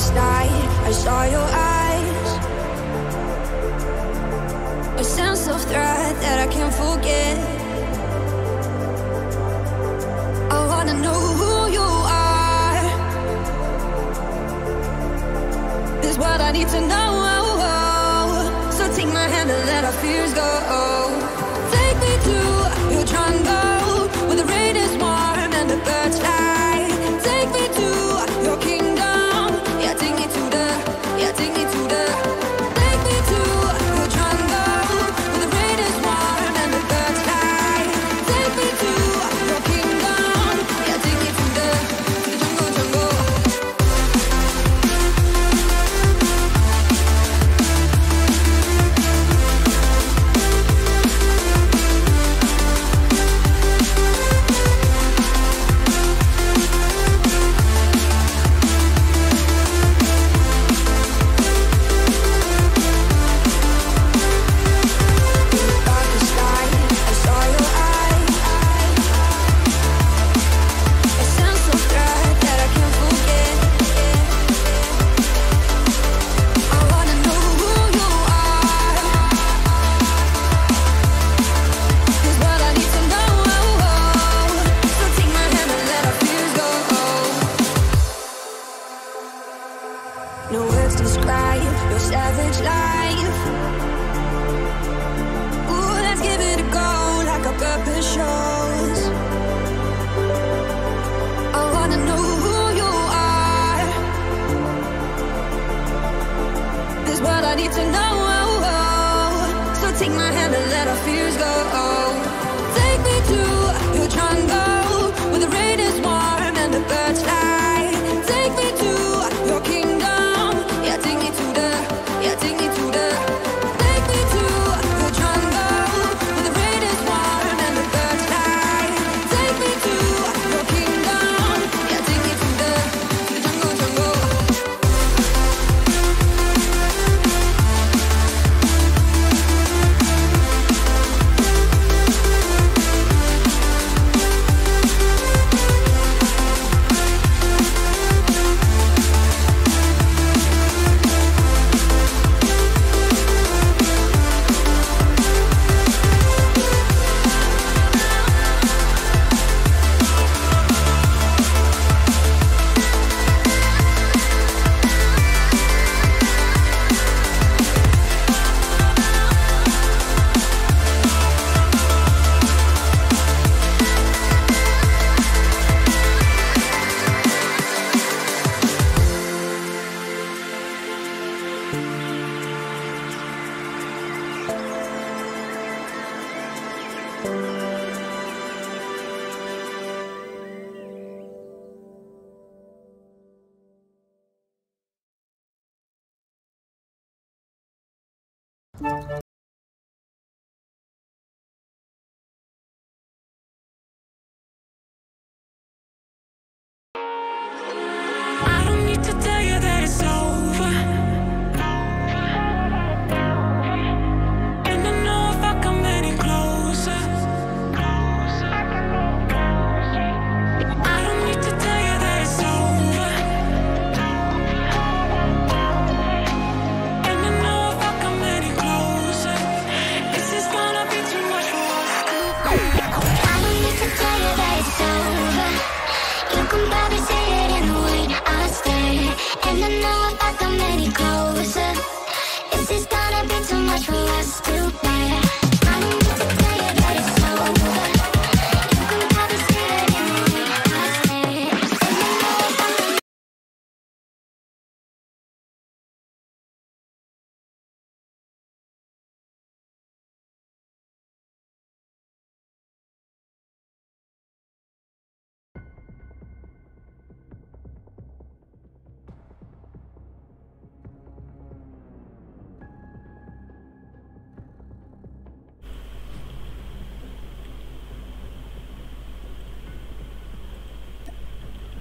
last night I saw your eyes. A sense of threat that I can't forget. I wanna know who you are. Is what I need to know.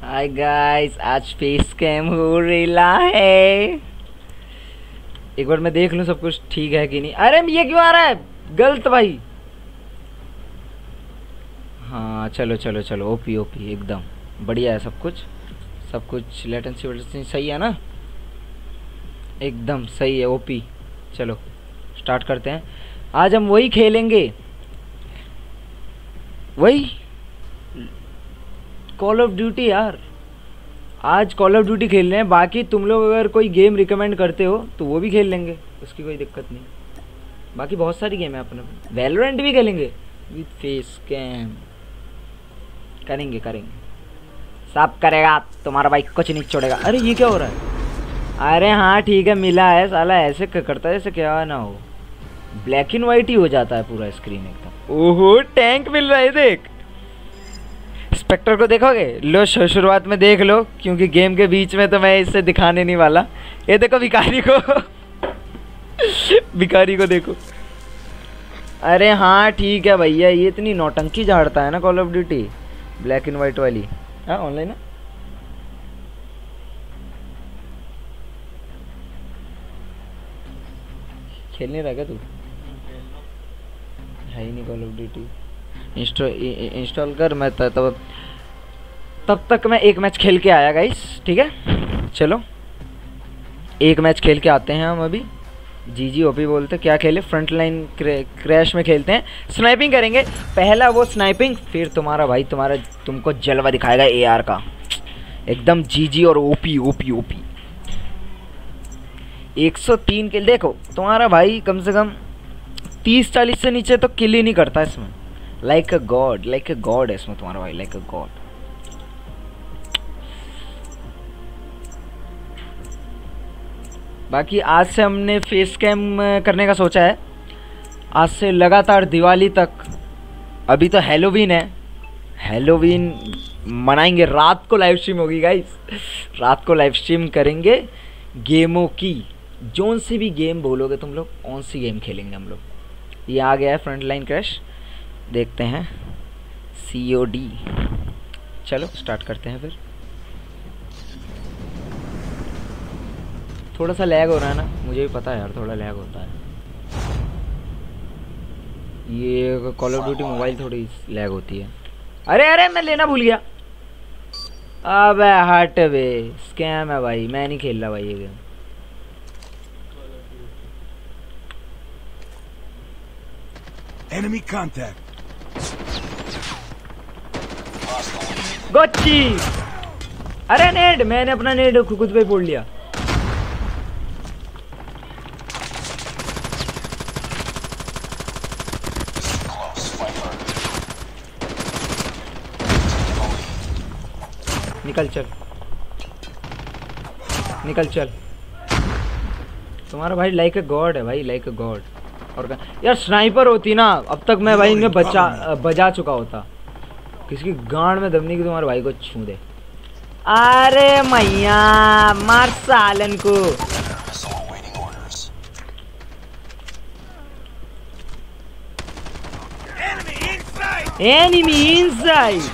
Hi guys आज face cam हो रेला है। एक बार मैं देख लूँ सब कुछ ठीक है कि नहीं। अरे, ये क्यों आ रहा है? गलत भाई। हाँ चलो चलो चलो। ओपी ओपी एकदम। बढ़िया है सब कुछ। सब कुछ लेटेंसी वेटेंसी सही है ना? एकदम सही है ओपी चलो स्टार्ट करते हैं। आज हम वही खेलेंगे। वही? कॉल ऑफ़ ड्यूटी यार। आज कॉल ऑफ़ ड्यूटी खेल रहे हैं, बाकी तुम लोग अगर कोई गेम रिकमेंड करते हो तो वो भी खेल लेंगे, उसकी कोई दिक्कत नहीं। बाकी बहुत सारी गेम है अपने वेलोरेंट भी खेलेंगे। विथ फेस कैम करेंगे करेंगे। सब करेगा, तुम्हारा भाई कुछ नहीं छोड़ेगा। अरे, ये क्या हो रहा है? अरे हाँ ठीक है, मिला है, साला ऐसे करता है, जैसे क्या ना हो। ब्लैक एंड वाइट ही हो जाता है पूरा स्क्रीन एकदम। ओहो टैंक मिल रहा है, देख। स्पेक्टर को देखोगे? लो शुरुआत में देख लो, क्योंकि गेम के बीच में तो मैं इससे दिखाने नहीं वाला। ये देखो भिखारी को। भिखारी को देखो। अरे हाँ ठीक है भैया, ये इतनी नौटंकी झाड़ता है ना call of duty black and white वाली। हाँ ऑनलाइन है? खेलने रहा क्या तू? है ही नहीं call of duty install install कर मैं तब तब तक मैं एक मैच खेल के आया गाइस ठीक है? चलो, एक मैच खेल के आते हैं हम अभी। जी जी ओपी बोलते क्या खेले? फ्रंट लाइन क्रैश में खेलते हैं। स्नाइपिंग करेंगे। पहला वो स्नाइपिंग फिर तुम्हारा भाई, तुम्हारा, तुमको जलवा दिखाएगा एआर का। एकदम जी जी और ओपी ओपी ओपी 103 किल देखो, तुम्हारा भाई कम से कम 30 40 से नीचे तो किल ही नहीं करता इसमें। Like a god like a god है इसमें तुम्हारा भाई लाइक अ गॉड बाकी आज से हमने फेस कैम करने का सोचा है। आज से लगातार दिवाली तक, अभी तो हेलोवीन है। हेलोवीन मनाएँगे। रात को लाइव स्ट्रीम होगी गाइस रात को लाइव स्ट्रीम करेंगे गेमों की। जोन सी भी गेम बोलोगे तुम लोग, कौन सी गेम खेलेंगे हम लोग? ये आ गया है फ्रंट लाइन क्रैश देखते हैं। सी ओ डी चलो स्टार्ट करते हैं फिर। थोड़ा सा लैग हो रहा है ना, मुझे भी पता है यार, थोड़ा लैग होता है। ये कॉल ऑफ़ ड्यूटी मोबाइल थोड़ी लैग होती है। अरे अरे, मैं लेना भूल गया। अबे, हट बे। स्कैम है भाई। मैं नहीं खेल रहा भाई ये गेम Enemy contact. गोची अरे नेड, मैंने अपना नेड खुद पे फोड़ लिया। निकल चल। निकल चल। तुम्हारा भाई लाइक अ गॉड है भाई लाइक अ गॉड और यार स्नाइपर होती ना अब तक मैं भाई इनमें बचा बजा चुका होता। किसकी गांड में दमनी की तुम्हारे भाई को छू दे। अरे मैया मार सालन को। Enemy inside!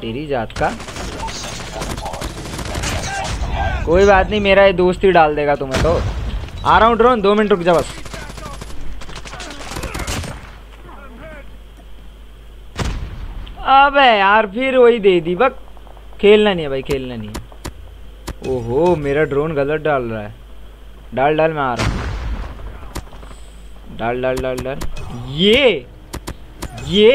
तेरी जात का कोई बात नहीं, मेरा ये दोस्त ही डाल देगा तुम्हें तो। आ रहा हूँ ड्रोन दो मिनट रुक जा बस। अबे यार, फिर वही दे दी, बक। खेलना नहीं है भाई, खेलना नहीं है। ओहो, मेरा ड्रोन गलत डाल रहा है। डाल डाल, मैं आ रहा हूँ। डाल डाल डाल डाल। ये ये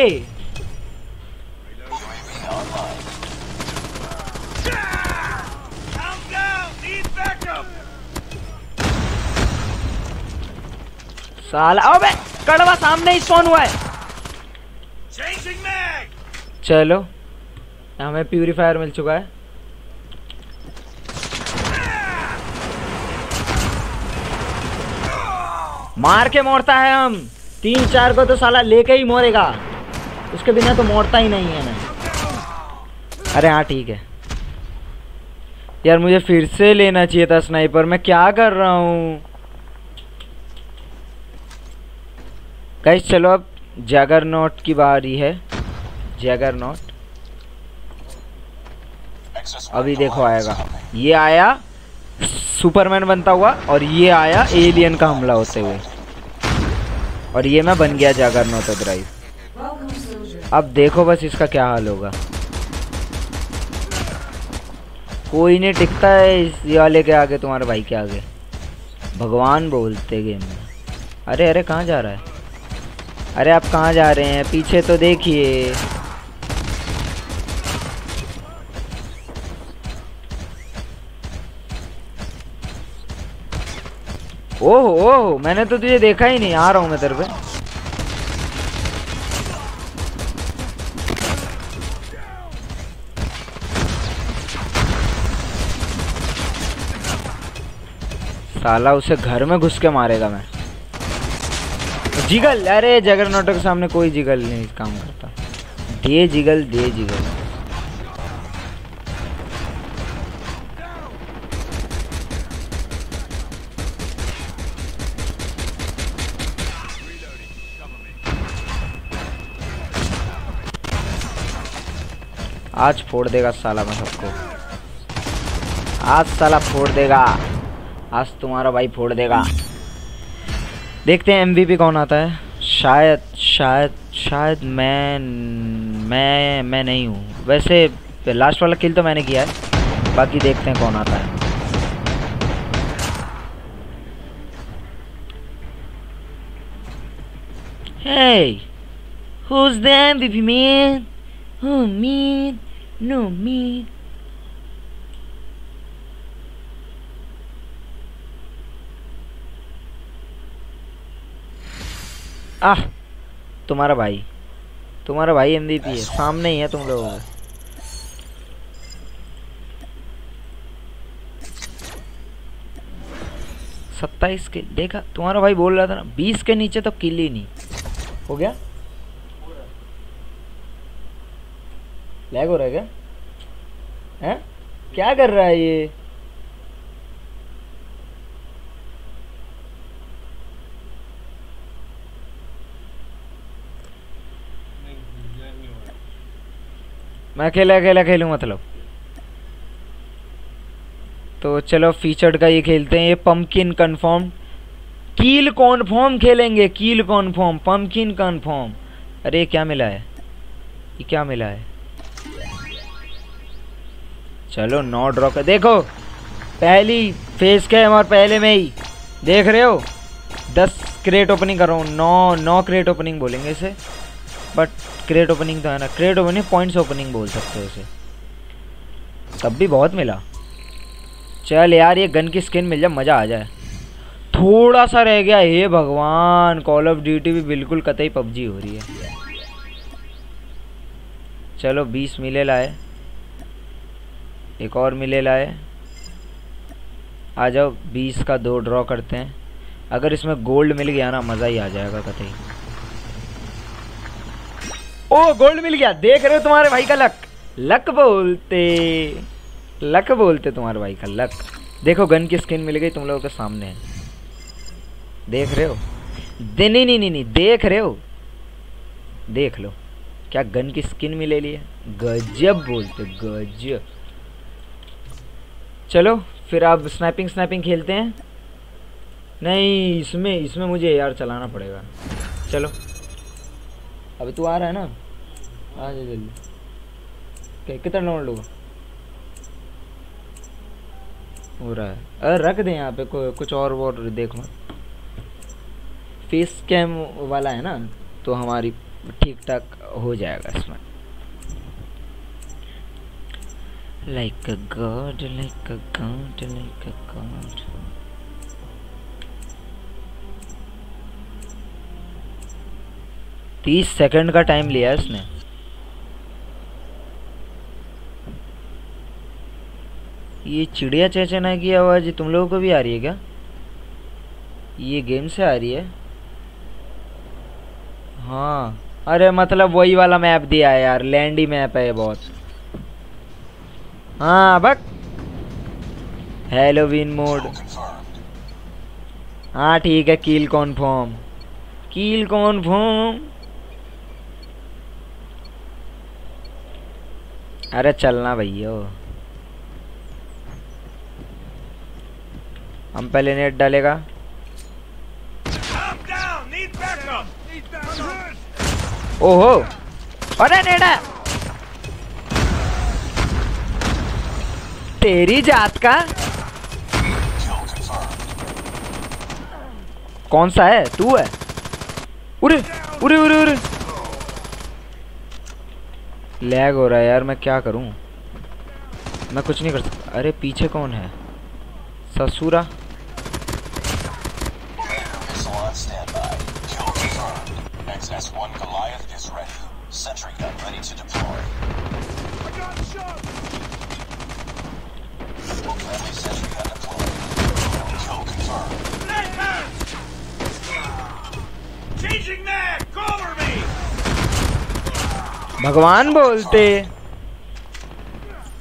I'm down! Need backup! साला। अबे कड़वा सामने ही स्पॉन हुआ है। चलो हमें प्यूरीफायर मिल चुका है। मार के मोड़ता है हम। तीन चार को तो साला लेके ही मोरेगा उसके बिना तो मोड़ता ही नहीं है मैं अरे हाँ ठीक है। यार मुझे फिर से लेना चाहिए था स्नाइपर मैं क्या कर रहा हूँ? गाइस चलो अब जैगर नोट की बारी है। जैगर नोट अभी देखो आएगा। ये आया सुपरमैन बनता हुआ और ये आया एलियन का हमला होते हुए। और ये मैं बन गया जागर नोट ड्राइव अब देखो बस इसका क्या हाल होगा। कोई नहीं, टिकता है इस वाले के आगे, तुम्हारे भाई के आगे। भगवान बोलते गेम में। अरे अरे, कहाँ जा रहा है? अरे आप कहाँ जा रहे हैं? पीछे तो देखिए। ओह ओह, मैंने तो तुझे देखा ही नहीं, आ रहा हूँ मैं तेरे पे। साला उसे घर में घुस के मारेगा मैं। जिगल, अरे जगरनोटो के सामने कोई जिगल नहीं काम करता। दे जिगल दे जिगल। आज फोड़ देगा साला मैं सबको। आज साला फोड़ देगा। आज तुम्हारा भाई फोड़ देगा। देखते हैं एमवीपी कौन आता है शायद शायद शायद मैं मैं मैं नहीं हूँ वैसे लास्ट वाला किल तो मैंने किया है बाकी देखते हैं कौन आता है Hey, who's the MVP man? Oh, me? No, me. आह तुम्हारा भाई। तुम्हारा भाई एमवीपी है सामने ही है तुम लोगों के। सत्ताईस के देखा तुम्हारा भाई बोल रहा था ना बीस के नीचे तो किल ही नहीं। हो गया? लैग हो रहा है क्या? हैं? क्या कर रहा है ये? मैं अकेला अकेला खेलूँ मतलब? तो चलो फीचर्ड का ये खेलते हैं, ये पम्पकिन कन्फर्म कील कॉन्फर्म खेलेंगे कील कॉन्फर्म पम्पकिन कन्फर्म अरे क्या मिला है? ये क्या मिला है? चलो नौ ड्रॉ कर, देखो, पहली फेस कैम और पहले में ही? देख रहे हो? दस क्रेट ओपनिंग कर रहा हूँ नौ नौ क्रेट ओपनिंग बोलेंगे इसे. बट क्रेट ओपनिंग तो है ना। क्रेट ओपनिंग पॉइंट्स ओपनिंग बोल सकते हो इसे तब भी बहुत मिला। चल यार, ये गन की स्किन मिल जाए, मज़ा आ जाए। थोड़ा सा रह गया। हे भगवान कॉल ऑफ़ ड्यूटी भी बिल्कुल कतई पबजी हो रही है। चलो, बीस मिले लाए। एक और मिले लाए। आ जाओ, बीस का दो ड्रॉ करते हैं। अगर इसमें गोल्ड मिल गया ना, मज़ा ही आ जाएगा कतई। ओ गोल्ड मिल गया। देख रहे हो तुम्हारे भाई का लक। लक बोलते। लक बोलते तुम्हारे भाई का लक। देखो गन की स्किन मिल गई तुम लोगों के सामने। है देख रहे हो? दे, नहीं नहीं नहीं देख रहे हो? देख लो। क्या गन की स्किन मिले लिए? गजब बोलते, गजब। चलो, फिर आप स्नैपिंग स्नैपिंग खेलते हैं। नहीं, इसमें इसमें मुझे यार चलाना पड़ेगा। चलो। अभी तू आ रहा है ना? आ जा जल्दी। कितना डाउनलोड होगा? हो रहा है। अरे रख दे यहाँ पे कुछ और वो देख मत। फेस कैम वाला है ना तो हमारी ठीक ठाक हो जाएगा इसमें। Like a god like a god like a god तीस सेकंड का टाइम लिया इसने ये चिड़िया चेचना की आवाज़ तुम लोगों को भी आ रही है क्या? ये गेम से आ रही है? हाँ। अरे मतलब वही वाला मैप दिया है यार लैंडी मैप है बहुत। हाँ बक। हेलोविन मोड हाँ ठीक है कील कॉन्फर्म कील कॉन्फर्म अरे चलना भैया। हम पहले नेट डालेगा. ओहो, अरे है। तेरी जात का? कौन सा है? तू है। उरे उरे उरे उरे। लैग हो रहा है यार, मैं क्या करूँ? मैं कुछ नहीं कर सकता। अरे, पीछे कौन है? ससुरा? भगवान बोलते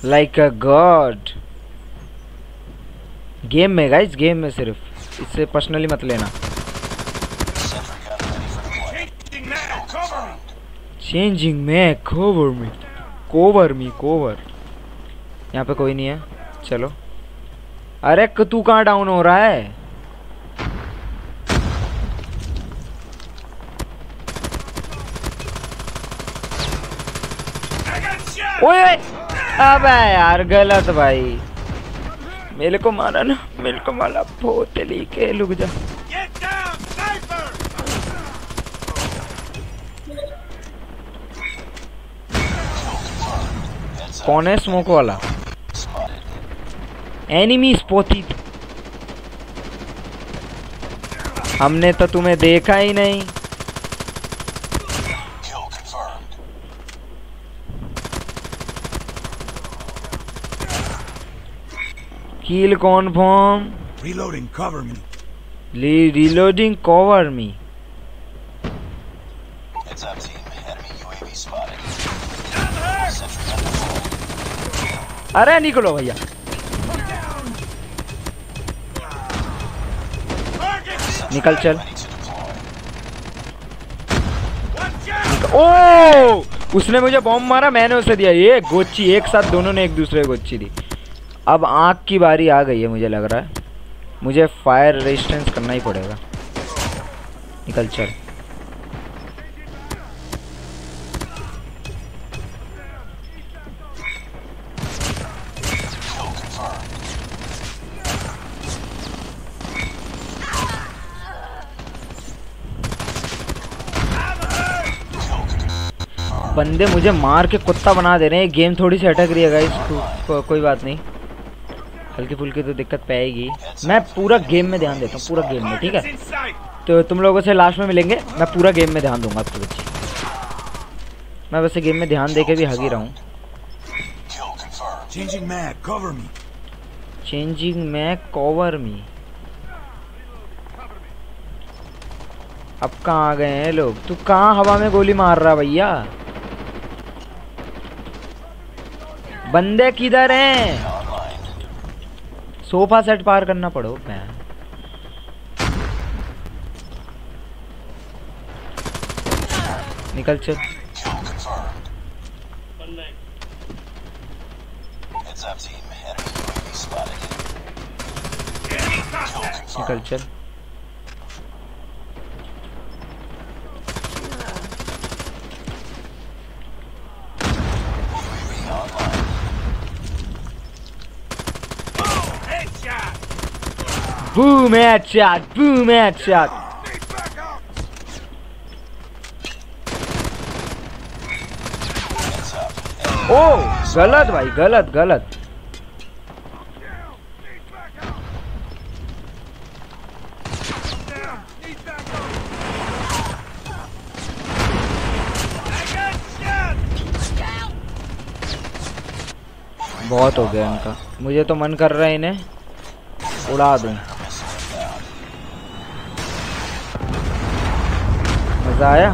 लाइक अ गॉड गेम में गाइस गेम में सिर्फ़। इससे पर्सनली मत लेना! चेंजिंग में cover me. Cover me cover यहाँ पे कोई नहीं है। चलो। अरे, तू कहाँ डाउन हो रहा है? ओए अबे यार, गलत भाई। मेरे को मारा ना, मेरे को मारा। भोतली के लुक जा. कौन है स्मोक वाला? एनिमी स्पोती हमने तो तुम्हें देखा ही नहीं। Kill confirm Reloading, cover me. Reloading cover me Heads up, team. Enemy UAV spotted. अरे निकलो भैया निकल चल! ओ उसने मुझे बॉम्ब मारा मैंने उसे दिया ये गोची एक साथ दोनों ने एक दूसरे को गोची दी अब आँख की बारी आ गई है मुझे लग रहा है। मुझे फायर रेजिस्टेंस करना ही पड़ेगा। निकल चल। बंदे मुझे मार के कुत्ता बना दे रहे हैं। गेम थोड़ी सी अटक रही है गाइस को, को, कोई बात नहीं। हल्की फुल्की तो दिक्कत पाएगी मैं पूरा गेम में ध्यान देता हूँ पूरा गेम में ठीक है? तो तुम लोगों से लास्ट में मिलेंगे मैं पूरा गेम में ध्यान दूँगा आपके बच्चे मैं वैसे गेम में ध्यान दे के भी हग रहा हूँ। Changing mag, cover me. Changing mag cover me अब कहाँ आ गए हैं लोग? तू कहाँ हवा में गोली मार रहा भैया? बंदे किधर हैं. सोफा सेट पार करना पड़ो मैं निकल चल Kill confirmed. Heads up, team. Enemy UAV spotted. Enemy Kill contact! confirmed. निकल चल UAV online. Headshot! Boom headshot boom headshot Need backup! Heads up. ओ गलत भाई गलत गलत! बहुत हो गया इनका मुझे तो मन कर रहा है इन्हें उड़ा दूँ मज़ा आया Target's in sight! Heads up, team. Enemy UAV spotted. Friendly sentry gun deployed. Kill confirmed. Objective मारो, मारो। almost complete. Keep it मज़ा आया।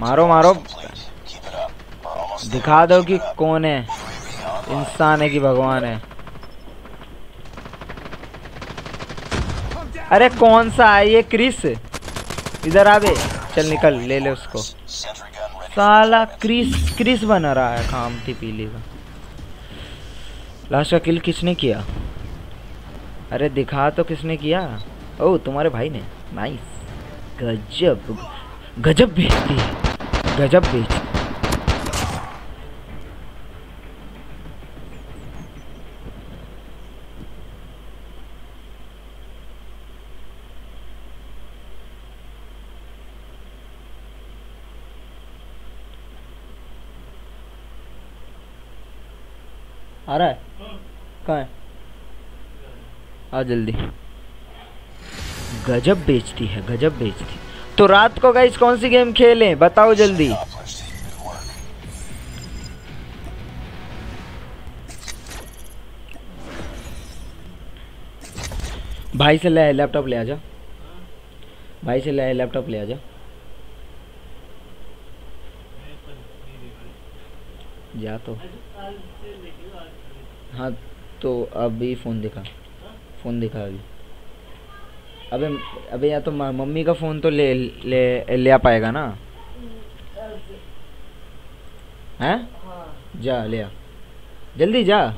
मारो मारो। दिखा दो कि कौन है। इंसान है कि भगवान है। अरे कौन सा है ये क्रिस? इधर आ बे चल निकल, ले ले उसको. साला क्रिस क्रिस बना रहा है काम थी पीली का। लास्ट का किल किसने किया? अरे दिखा तो किसने किया? ओ, तुम्हारे भाई ने। नाइस गजब गजब बेचती है। गजब बेच जल्दी। गजब बेचती है, गजब बेचती। तो रात को गाइस कौन सी गेम खेलें? बताओ जल्दी. भाई से ले लैपटॉप ले आजा। भाई से ले लैपटॉप ले आजा। जा तो। हाँ तो अभी फ़ोन दिखा। फ़ोन दिखा अभी अबे अबे या तो मम्मी का फ़ोन तो ले ले ले आ पाएगा ना? हैं? जा, ले आ। जल्दी जा।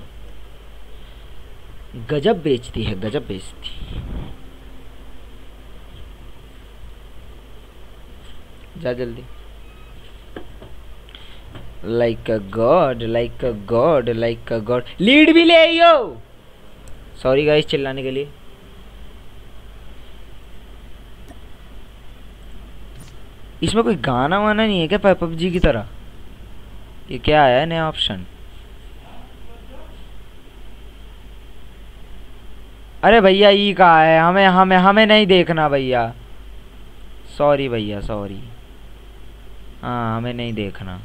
गजब बेचती है, गजब बेचती। जा जल्दी। Like a god like a god like a god lead भी ले आइयो सॉरी गाइस चिल्लाने के लिए। इसमें कोई गाना वाना नहीं है क्या पबजी की तरह? ये क्या आया है नया ऑप्शन अरे भैया ई कहा है? हमें हमें हमें नहीं देखना भैया। सॉरी भैया सॉरी हाँ हमें नहीं देखना।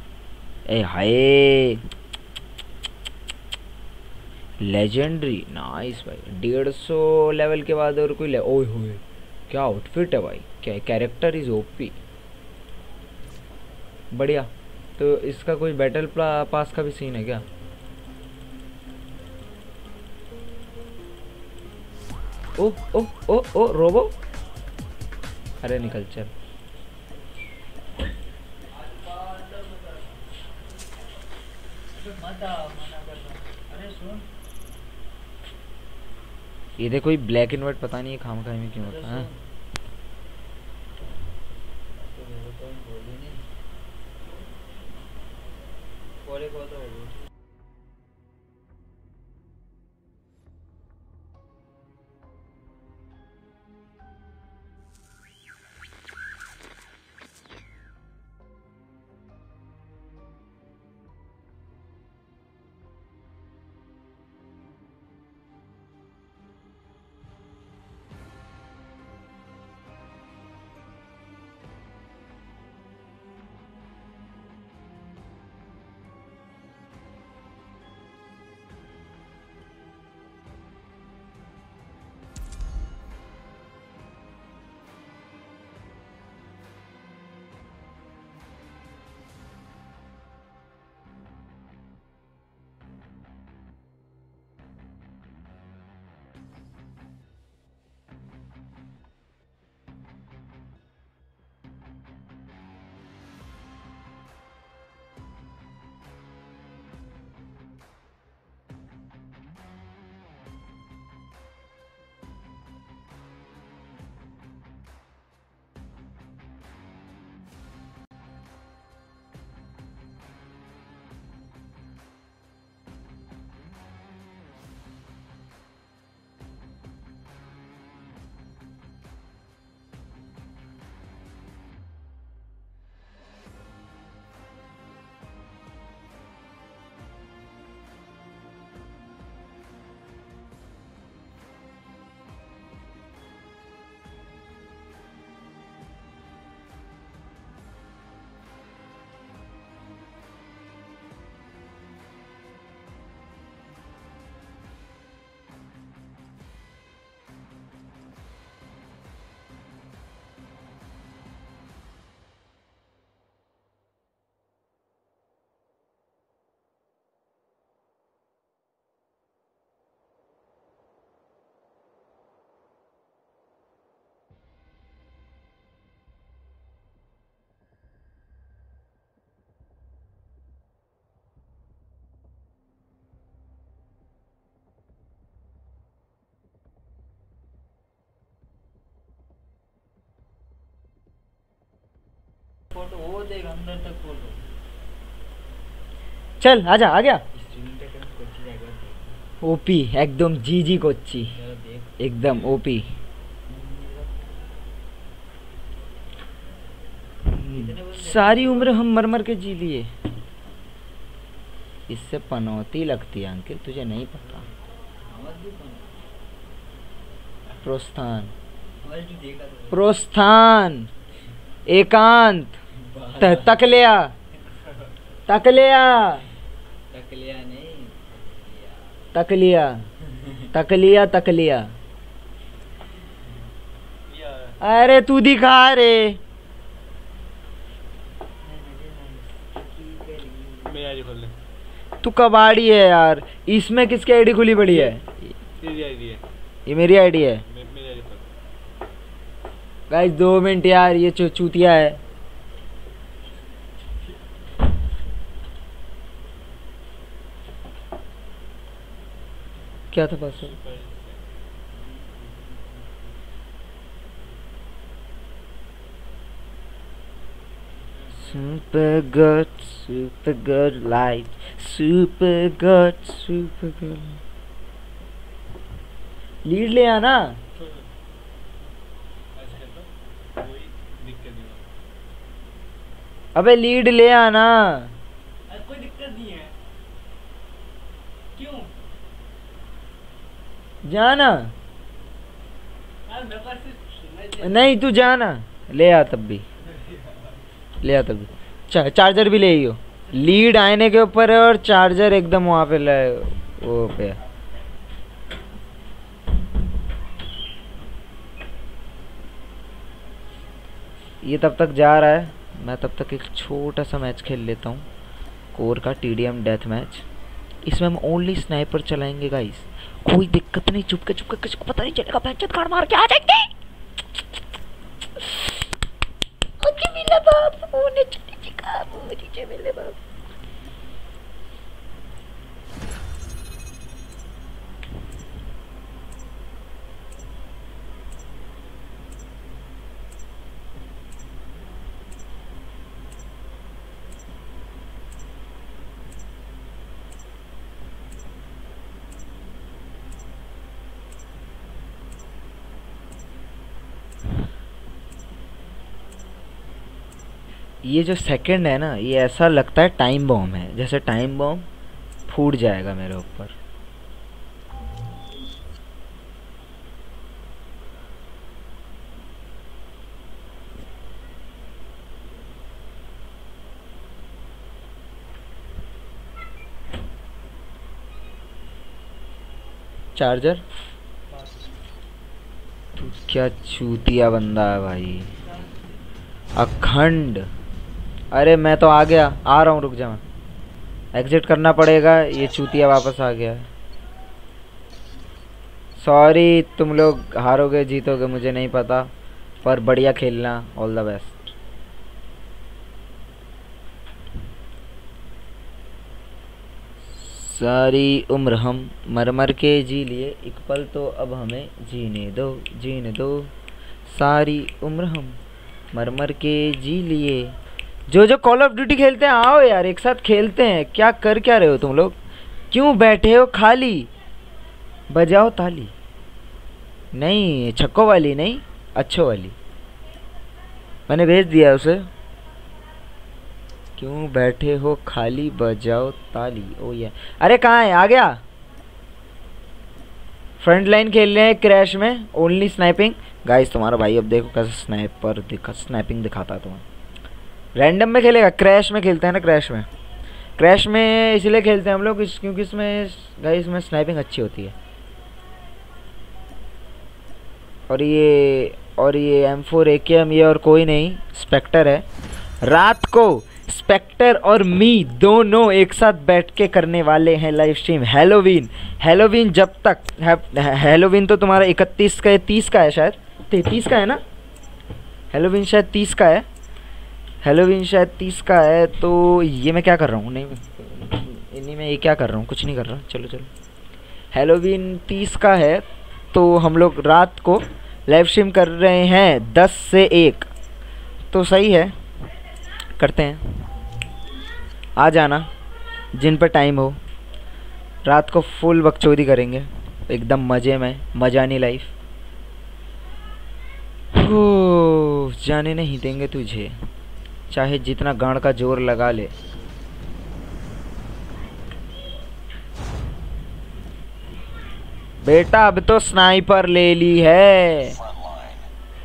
ए हाय। लेजेंडरी नाइस भाई। डेढ़ सौ लेवल के बाद और कोई ओए होए, क्या आउटफिट है भाई? क्या कैरेक्टर इज़ ओपी बढ़िया। तो इसका कोई बैटल पास का भी सीन है क्या? ओ ओ ओ ओ, रोबो? अरे निकल, चल। ये देखो ये ब्लैक एंड वाइट पता नहीं खाम खाई में क्यों होता है हाँ। फोटो वो देख अंदर तक फोटो चल आजा आ गया স্ট্রিমিংটা কেমন করছিস একবার দেখ ओपी एकदम जी जी করছি যারা দেখ एकदम ओपी सारी उम्र हम मर मर के जी लिए इससे पनौती लगती है अंकिल तुझे नहीं पता আমার দিয়ে কোন लगता है तक लिया तक लिया तक लिया नहीं तक लिया तक लिया तक लिया अरे तू दिखा रे तू कबाड़ी है यार। इसमें किसकी आईडी खुली पड़ी है? ये मेरी आईडी है। गाइस दो मिनट यार ये चूतिया है। क्या था password Super good, super good life, super good, super good. Lead ले आना अबे लीड ले आना अरे कोई दिक्कत नहीं है क्यों जाना। नहीं, तू जाना। ले आ तब भी। ले आ तब भी। चार्जर भी ले आइयो। लीड आईने के ऊपर है और चार्जर एकदम वहाँ पे ले, वो पे है। ये तब तक जा रहा है। मैं तब तक एक छोटा सा मैच खेल लेता हूँ। कोर का टीडीएम डेथ मैच इसमें हम ओनली स्नाइपर चलाएँगे गाइस कोई दिक्कत नहीं, चुपके चुपके किसी को पता नहीं चलेगा पैंचत कार मार के आ जाएँगे। ओके मिला बाप ओने चले चिका ओने चे मिले बाप। ये जो सेकंड है ना, ये ऐसा लगता है टाइम बॉम्ब है, जैसे टाइम बॉम्ब फूट जाएगा मेरे ऊपर। चार्जर क्या चूतिया बंदा है भाई। अखंड। अरे मैं तो आ गया, आ रहा हूँ, रुक जा। एग्जिट करना पड़ेगा, ये चूतिया वापस आ गया। सॉरी तुम लोग हारोगे, जीतोगे, मुझे नहीं पता, पर बढ़िया खेलना ऑल द बेस्ट सारी उम्र हम मर मर के जी लिए, एक पल तो अब हमें जीने दो जीने दो। सारी उम्र हम मर मर के जी लिए जो जो कॉल ऑफ़ ड्यूटी खेलते हैं, आओ यार, एक साथ खेलते हैं। क्या कर क्या रहे हो तुम लोग? क्यों बैठे हो खाली? बजाओ ताली। नहीं, छक्को वाली नहीं, अच्छो वाली। मैंने भेज दिया उसे। क्यों बैठे हो खाली, बजाओ ताली? ओ, ये। अरे कहाँ है? आ गया। फ्रंट लाइन खेल रहे हैं क्रैश में ओनली स्नाइपिंग गाइस तुम्हारा भाई, अब देखो कैसे स्नाइपर दिखा स्नाइपिंग दिखाता है तुम्हें। रैंडम में खेलेगा क्रैश में खेलते हैं ना क्रैश में। क्रैश में इसलिए खेलते हैं हम लोग इस, क्योंकि इसमें गाइस में स्नाइपिंग अच्छी होती है। और ये और ये एम फोर ए के एम ये और कोई नहीं स्पेक्टर है। रात को स्पेक्टर और मी दोनों एक साथ बैठ के करने वाले हैं लाइव स्ट्रीम हेलोवीन हेलोवीन जब तक हेलोवीन तो तुम्हारा इकतीस का है तीस का है शायद? तैतीस का है ना? हेलोवीन शायद तीस का है। हेलोवीन शायद तीस का है तो ये मैं क्या कर रहा हूँ? नहीं, इन्हीं में ये क्या कर रहा हूँ? कुछ नहीं कर रहा। चलो चलो। हेलोवीन तीस का है तो हम लोग रात को लाइव स्ट्रीम कर रहे हैं दस से एक। तो सही है। करते हैं। आ जाना, जिन पर टाइम हो। रात को फुल बकचोदी करेंगे। एकदम मज़े में, मज़ा नहीं लाइफ जाने नहीं देंगे तुझे। चाहे जितना गांड का ज़ोर लगा ले। बेटा अब तो स्नाइपर ले ली है।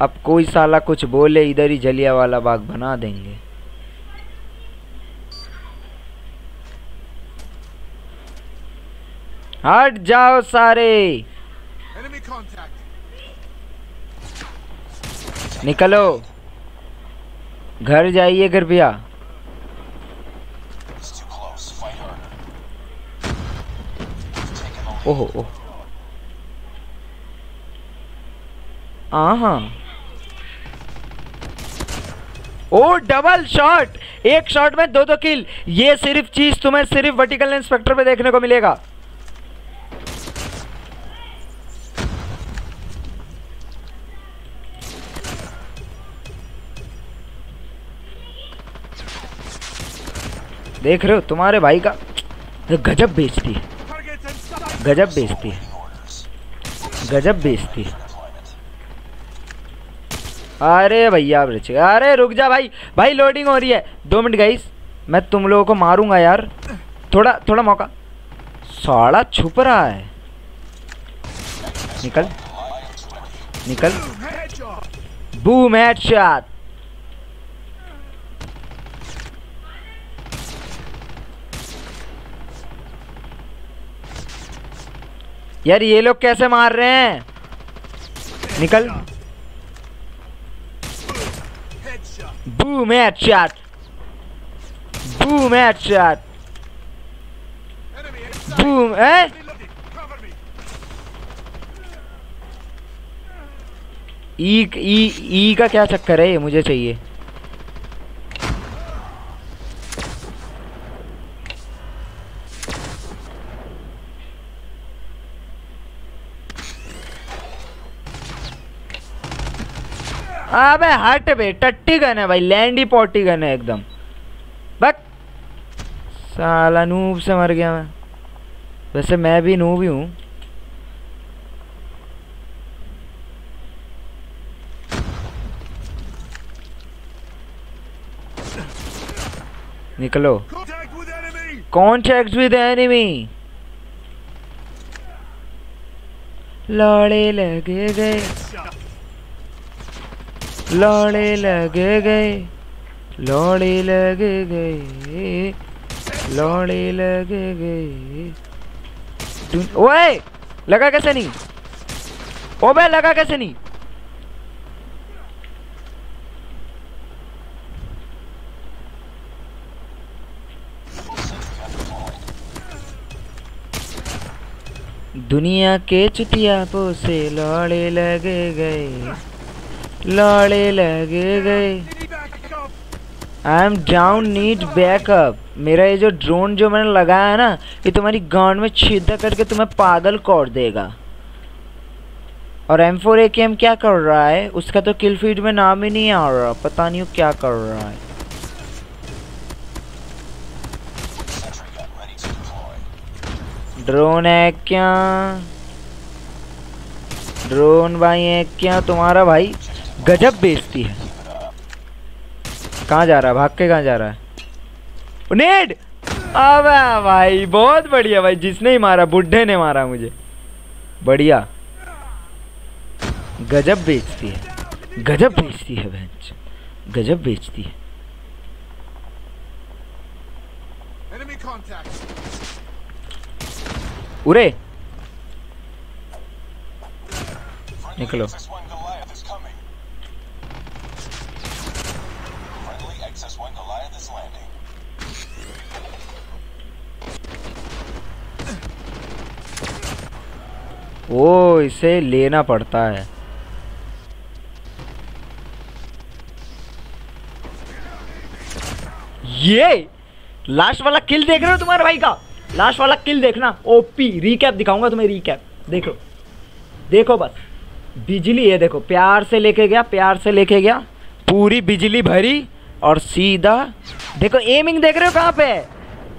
अब कोई साला कुछ बोले इधर ही जलिया वाला बाग बना देंगे। हट जाओ सारे। निकलो। घर जाइए कृपया. ओहो, ओह। हाँ ओ डबल शॉट एक शॉट में दो दो किल ये सिर्फ़ चीज़ तुम्हें सिर्फ़ वर्टिकल इंस्पेक्टर पे देखने को मिलेगा। देख रहे हो, तुम्हारे भाई का गजब बेचती है. गजब बेचती है। गजब बेचती है। अरे भैया बच्चे अरे रुक जा भाई भाई लोडिंग हो रही है। दो मिनट गाइस मैं तुम लोगों को मारूँगा यार। थोड़ा थोड़ा मौका। साड़ा छुप रहा है। निकल। निकल. बूम हेडशॉट यार, ये लोग कैसे मार रहे हैं निकल. Boom headshot boom headshot. Boom me. ई ई ई का क्या चक्कर है ये मुझे चाहिए अबे हट बे, टट्टी गन है भाई, लैंडी पॉटी गन है एकदम। बक। साला नूब से मर गया मैं। वैसे मैं भी नूब ही हूँ। निकलो। enemy. कॉन्टेक्ट विद एनिमी लड़े लगे गए. लड़े लगे गए लड़े लगे गए लड़े लगे गए। ओए, लगा कैसे नहीं? ओबे लगा कैसे नहीं? दुनिया के चुतिया से लड़े लगे गए। लड़े लगे गए। I am down need backup मेरा ये जो ड्रोन जो मैंने लगाया है ना, ये तुम्हारी गांड में छेदा करके तुम्हें पागल कर देगा। और एम फोर ए क्या कर रहा है? उसका तो किल फ़ीड में नाम ही नहीं आ रहा। पता नहीं वो क्या कर रहा है. ड्रोन है क्या? ड्रोन भाई है क्या तुम्हारा भाई? गजब बेचती है। कहाँ जा रहा है? भाग के कहाँ जा रहा है? नेड अबे भाई बहुत बढ़िया भाई जिसने ही मारा बुढ़े ने मारा मुझे। बढ़िया। गजब बेचती है। गजब बेचती है बेंच गजब बेचती है। उरे Friendly ओ इसे लेना पड़ता है। ये! लास्ट वाला किल देख रहे हो तुम्हारे भाई का? लास्ट वाला किल देखना। ओपी रीकैप दिखाऊँगा तुम्हें रीकैप देखो। देखो बस। बिजली है देखो। प्यार से लेके गया, प्यार से लेके गया। पूरी बिजली भरी और सीधा। देखो एमिंग देख रहे हो कहाँ पे?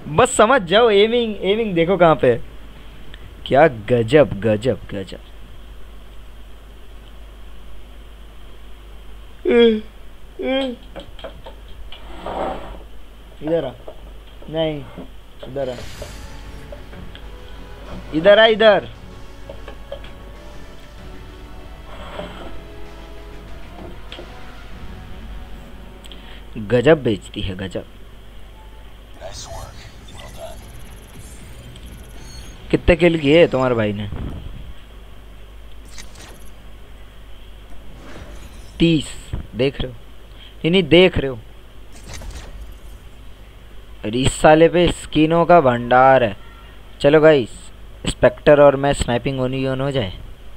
बस समझ जाओ एमिंग एमिंग देखो कहाँ पे। क्या गजब गजब गजब। इधर आ। नहीं, इधर आ। इधर आ, इधर। गजब बेचती है, गजब। कितने किल किए तुम्हारे भाई ने? तीस, देख रहे हो। नहीं नहीं, देख रहे हो। अरे इस साले पे स्किनों का भंडार है। चलो गाइस स्पेक्टर और मैं स्नाइपिंग ओनी ऑन हो जाए।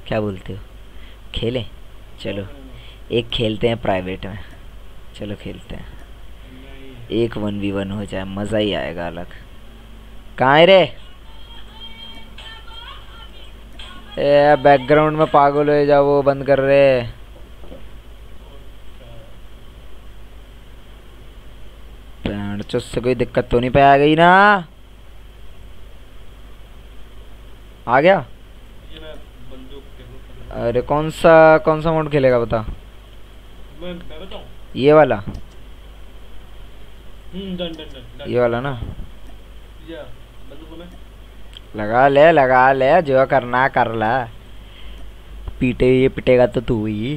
क्या बोलते हो? खेलें। चलो, एक खेलते हैं प्राइवेट में। चलो खेलते हैं। एक वन वी वन हो जाए, मज़ा ही आएगा अलग। कहाँ रे? ए बैकग्राउंड में पागल हो जाओ वो बंद कर रहे चो से कोई दिक्कत तो नहीं पे आ गई ना? आ गया? अरे कौन सा कौन सा मोड खेलेगा बता? ये वाला? डन डन डन ये वाला ना? लगा ले लगा ले जो करना कर ला। पीटे ये पिटेगा तो तू ही।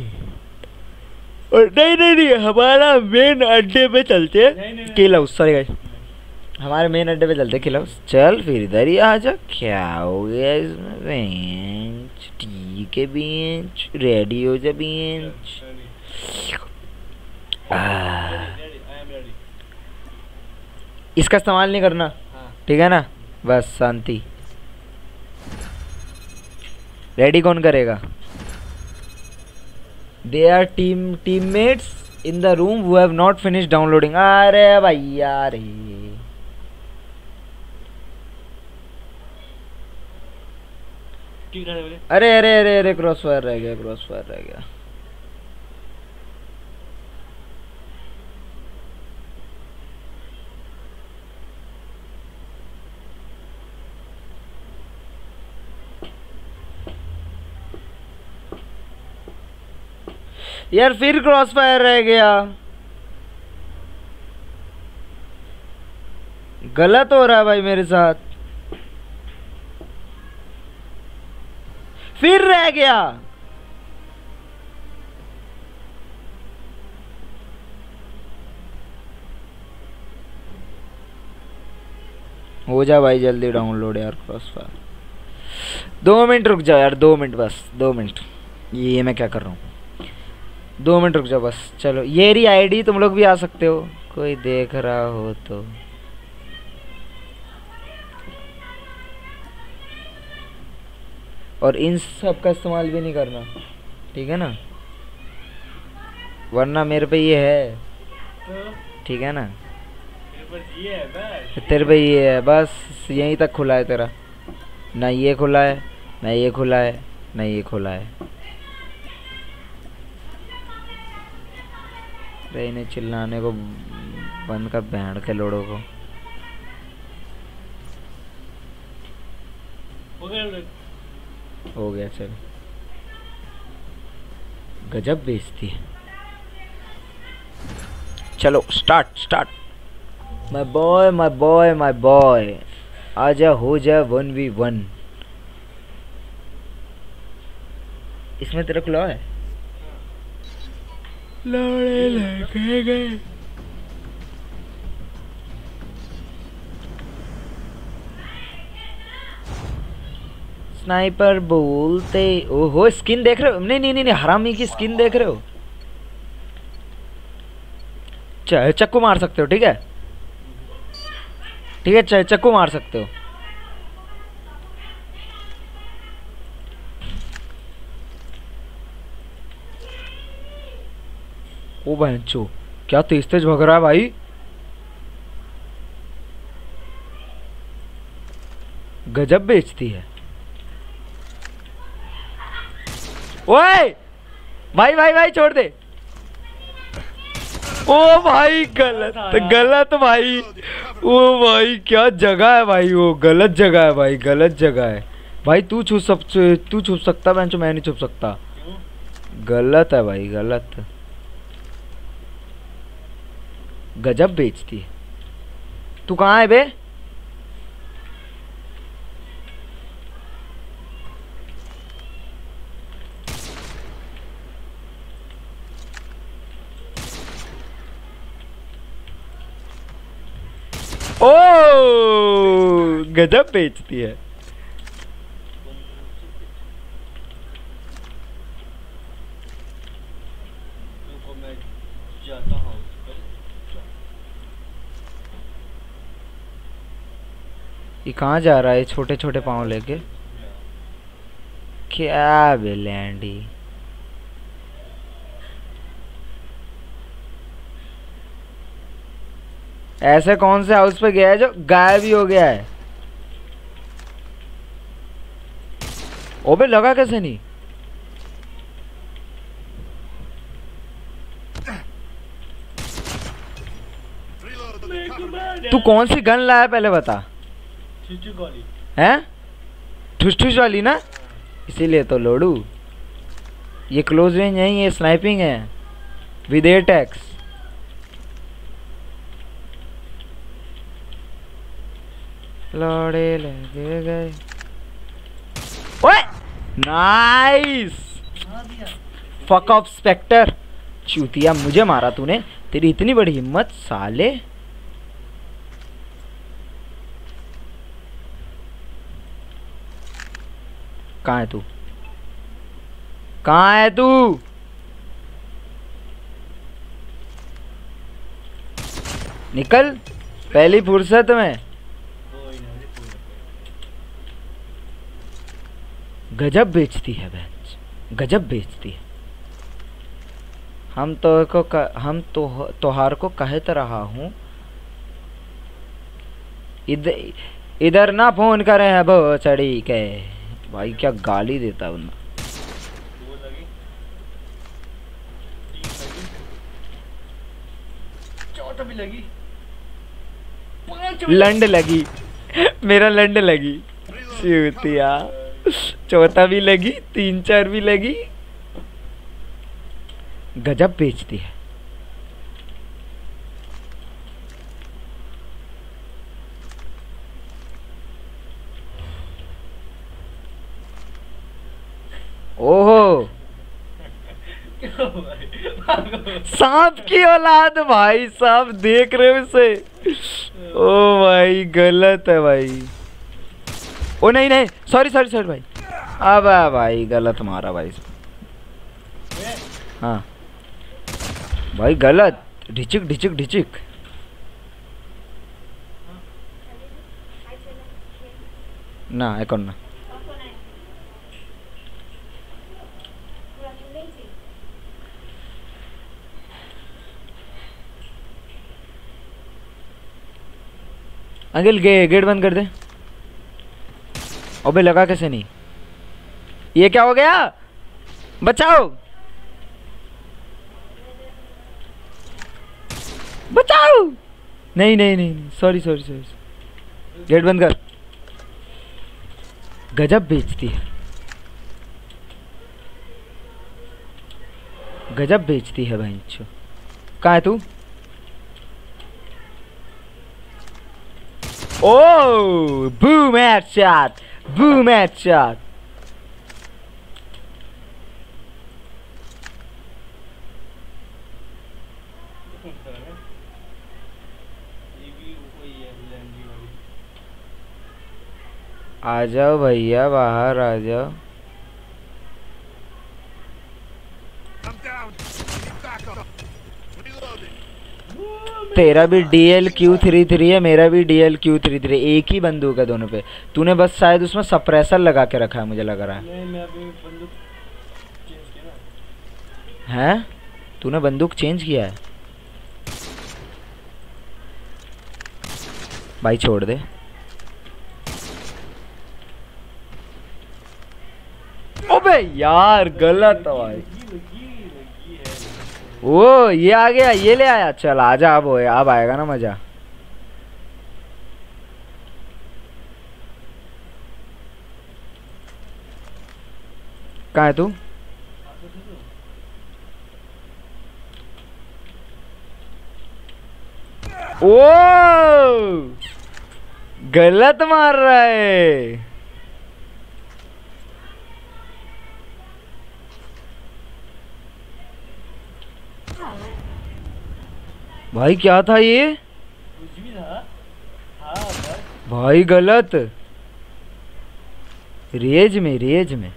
और नहीं नहीं नहीं हमारा मेन अड्डे पे चलते नहीं, नहीं, हैं नहीं। किल हाउस सॉरी गाइस हमारे मेन अड्डे पे चलते किल हाउस चल फिर इधर ही आ जा। क्या हो गया इसमें? बेंच ठीक है बेंच रेडी हो जा बेंच एम रेडी इसका इस्तेमाल नहीं करना। हाँ। ठीक है ना? बस शांति। रेडी कौन करेगा? They are team teammates in the room who have not finish downloading अरे। भैया रे अरे अरे अरे अरे क्रॉस फायर रह गया क्रॉस फायर रह गया। यार फिर क्रॉस फायर रह गया। गलत हो रहा है भाई मेरे साथ। फिर रह गया। हो जा भाई जल्दी डाउनलोड यार क्रॉस फायर दो मिनट रुक जाओ यार, दो मिनट बस, दो मिनट। ये मैं क्या कर रहा हूँ? दो मिनट रुक जाओ बस। चलो ये रही आईडी तुम लोग भी आ सकते हो। कोई देख रहा हो तो। और इन सब का इस्तेमाल भी नहीं करना, ठीक है ना? वरना मेरे पे ये है। ठीक है ना? तेरे पे ये है, बस यहीं तक खुला है तेरा। ना ये खुला है, ना ये खुला है, ना ये खुला है। अरे इन्हें चिल्लाने को बंद कर बैंड के लोड़ों को। हो हो गया चल। गजब बेचती है। चलो start start my boy my boy my boy आजा हो जा वन वी वन। इसमें तेरा खुला है? लड़े लगे गए। स्नाइपर बोलते, ओहो, स्किन देख रहे हो? नहीं नहीं नहीं हरामी की स्किन देख रहे हो? चक्कू मार सकते हो, ठीक है? ठीक है चक्कू मार सकते हो। ओ बहनचो क्या तेज तेज भग रहा है भाई? गजब बेचती है। ओए! भाई भाई भाई छोड़ दे। ओ भाई गलत गलत भाई। ओ भाई क्या जगह है भाई वो? गलत जगह है भाई गलत जगह है। भाई तू छुप सक तू छुप सकता मैं मैं नहीं छुप सकता। गलत है भाई गलत। गजब बेचती है। तू कहाँ है बे? ओ गजब बेचती है रुको मैं जाता हूँ उस पर ये कहाँ जा रहा है छोटे छोटे पाँव लेके? क्या बेलैंडी। ऐसे कौन से हाउस पे गया है जो गायब ही हो गया है? ओबे, लगा कैसे नहीं? तू कौन सी गन लाया पहले बता। हैं? ठुस ठुस वाली ना? इसीलिए तो लोडू। ये क्लोज रेंज नहीं है स्नाइपिंग है। विद एयर टैक्स लड़े लगे गए। ओए! नाइस फक ऑफ़ स्पेक्टर चूतिया मुझे मारा तूने। तेरी इतनी बड़ी हिम्मत साले। कहाँ है तू? कहाँ है तू? निकल पहली फुर्सत में। गजब बेचती है बेंच गजब बेचती है। हम तो को क, हम तो तोहार को कहत रहा हूँ। इधर इधर ना फ़ोन करे है बो चढ़ी के। भाई क्या गाली देता बंदा? लंड लगी। मेरा लंड लगी। चूतिया चौथा भी लगी, तीन चार भी लगी। गजब बेचती है। ओहो। सांप की औलाद भाई साहब, देख रहे हो इसे? ओ भाई, गलत है भाई। ओ, नहीं नहीं सॉरी सॉरी सॉरी भाई। अब भाई, गलत मारा भाई। हाँ। भाई, गलत। ढिचिक ढिचिक ढिचिक। ना, एक ना। अंकिल, गे, गेट बंद कर दे। अबे, लगा कैसे नहीं? ये क्या हो गया? बचाओ। बचाओ। नहीं नहीं नहीं सॉरी सॉरी सॉरी गेट बंद कर। गजब बेचती है। गजब बेचती है भाई कहाँ है तू? Oh, boom headshot. Boom headshot. है आ जाओ भैया बाहर आ जाओ I'm down. Need backup. Reloading. तेरा भी D L Q three three है मेरा भी D L Q three three एक ही बंदूक है दोनों पे। तूने बस शायद उसमें सप्रेसर लगा के रखा है मुझे लग रहा है। हैं? तूने बंदूक चेंज किया है? भाई छोड़ दे। ओबे यार गलत भाई। ओ ये आ गया, ये ले आया। चल आजा अब अब आएगा ना मज़ा। कहाँ है तू? ओ! गलत मार रहा है। भाई क्या था ये? कुछ भी था। हाँ भाई गलत। रेज में रेज में।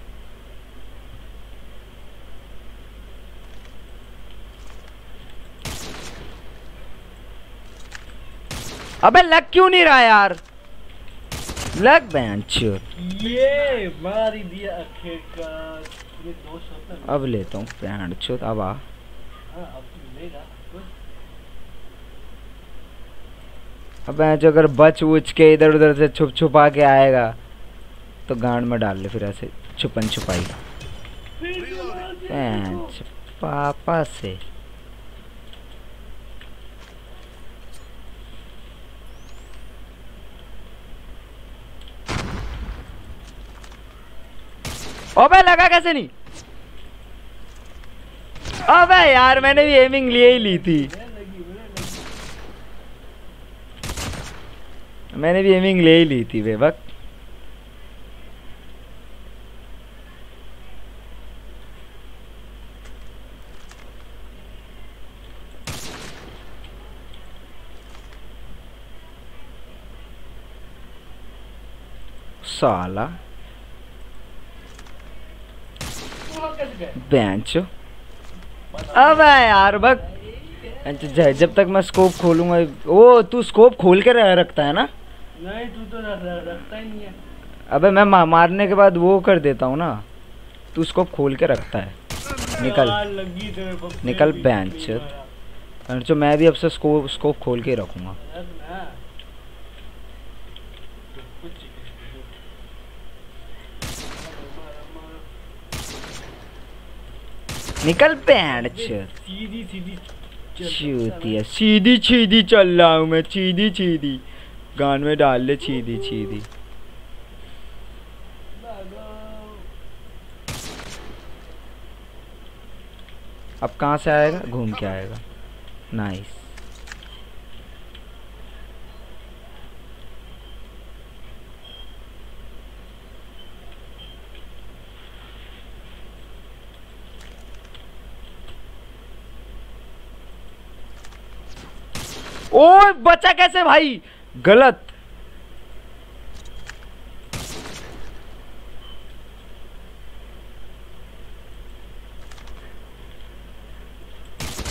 अबे लग क्यों नहीं रहा यार? लग बेंच ये मार दिया आखिरकार अब लेता हूँ अब आ। हाँ अब तो मिलेगा कुछ अब बेंच अगर बच उच के इधर उधर से छुप छुपा के आएगा तो गांड में डाल ले फिर ऐसे छुपन छुपाई। पापा से। अबे लगा कैसे नहीं? अबे यार, मैंने भी एमिंग लिए ही ली थी। मैंने भी एमिंग ले ही ली थी वे वक्त साला। गए अब यार, बक। जब तक मैं स्कोप खोलूँगा ओ तू स्कोप खोल के रखता है ना? नहीं तू तो रखता ही नहीं है अबे मैं मारने के बाद वो कर देता हूँ ना तू स्कोप खोल के रखता है निकल फिर निकल बेंच। जो मैं भी अब से स्कोप स्कोप खोल के रखूँगा। तो। निकल सीधी सीधी चल सीधी सीधी चल रहा हूँ मैं सीधी सीधी गान में डाल ले सीधी सीधी अब कहाँ से आएगा? घूम के आएगा। नाइस ओ बचा कैसे भाई? गलत।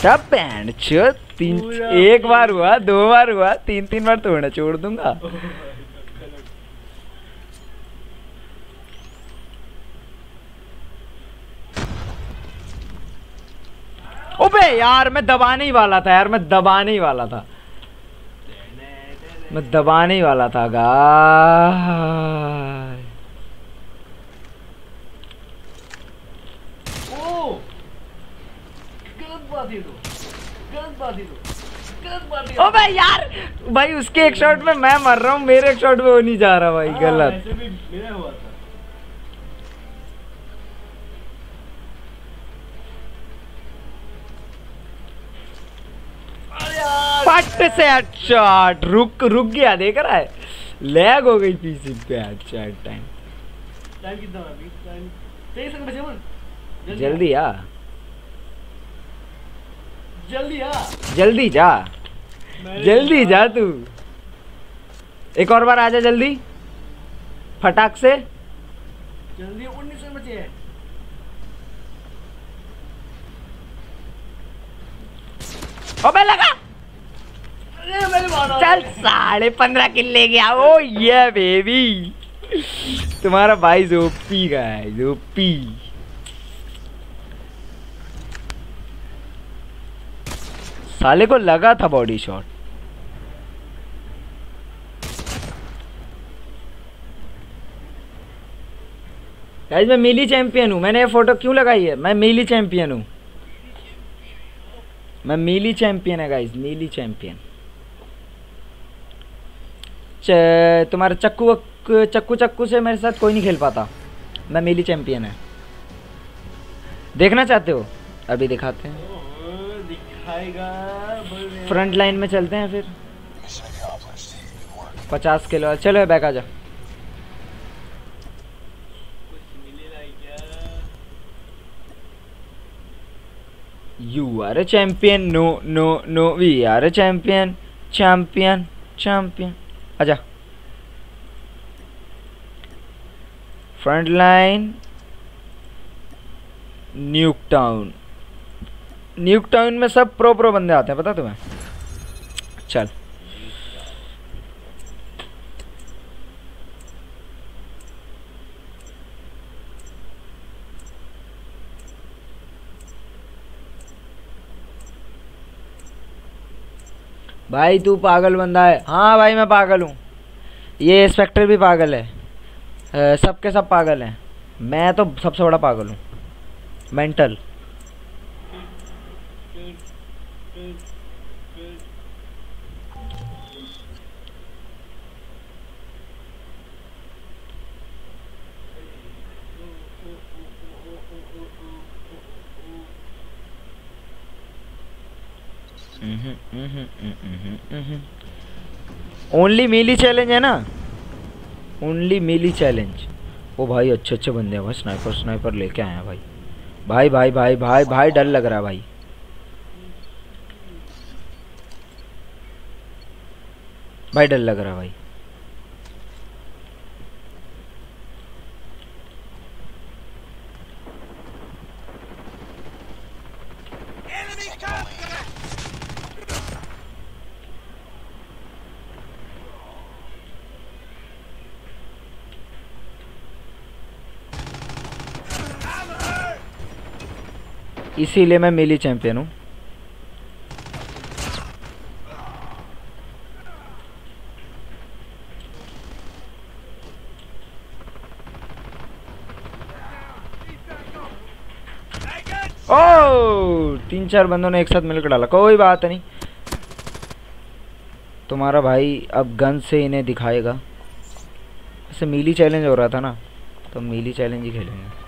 सब पैंट तीन एक बार हुआ दो बार हुआ तीन तीन बार तोड़ना छोड़ दूँगा। ओबे यार मैं दबाने ही वाला था यार मैं दबाने ही वाला था। मैं दबाने ही वाला था गाय ओ ओबे यार भाई उसके एक शॉट में मैं मर रहा हूँ मेरे एक शॉट में वो नहीं जा रहा भाई हाँ, गलत ऐसे भी मेरा हुआ था अरे पट से हेडशॉट रुक रुक गया देख रहा है। लैग हो गई पीसी पे हेडशॉट टाइम टाइम कितना अभी? टाइम तेईस सेकंड बचे मन जल्दी आ। जल्दी आ। जल्दी जा। जल्दी जा तू। एक और बार आजा जल्दी। फटाक से। जल्दी उन्नीस सेकंड बचे। हैं अबे लगा। चल साढ़े पंद्रह किल ले गया ओ, ये बेबी तुम्हारा भाई जोपी का है, जोपी। साले को लगा था बॉडी शॉट गाइस मैं मिली चैंपियन हूँ। मैंने ये फ़ोटो क्यों लगाई है? मैं मिली चैंपियन हूँ। मैं मिली चैंपियन है गाइस मिली चैंपियन च- तुम्हारा चक्कू चक्कू चक्कू से मेरे साथ कोई नहीं खेल पाता। मैं मीली चैंपियन है। देखना चाहते हो? अभी दिखाते हैं। फ्रंट लाइन में चलते हैं फिर. पचास किलो चलो, बैक आ जा you are a champion no no no we are a champion champion champion आजा। फ्रंट लाइन न्यूक टाउन न्यूक टाउन में सब प्रो प्रो बंदे आते हैं, पता तुम्हें? चल। भाई, तू पागल बंदा है। हाँ भाई, मैं पागल हूँ। ये इंस्पेक्टर भी पागल है। सबके सब पागल हैं। मैं तो सबसे बड़ा पागल हूँ। मेंटल ओनली मिली चैलेंज है ना? ओनली मिली चैलेंज वो भाई अच्छे अच्छे बंदे हैं भाई स्नाइपर स्नाइपर लेके आए हैं भाई। भाई भाई भाई भाई भाई, डर लग रहा है भाई। भाई, डर लग रहा है भाई। इसीलिए मैं मिली चैंपियन हूँ। ओ तीन चार बंदों ने एक साथ मिलकर डाला। कोई बात नहीं। तुम्हारा भाई अब गन से इन्हें दिखाएगा। वैसे मीली चैलेंज हो रहा था ना तो मीली चैलेंज ही खेलेंगे।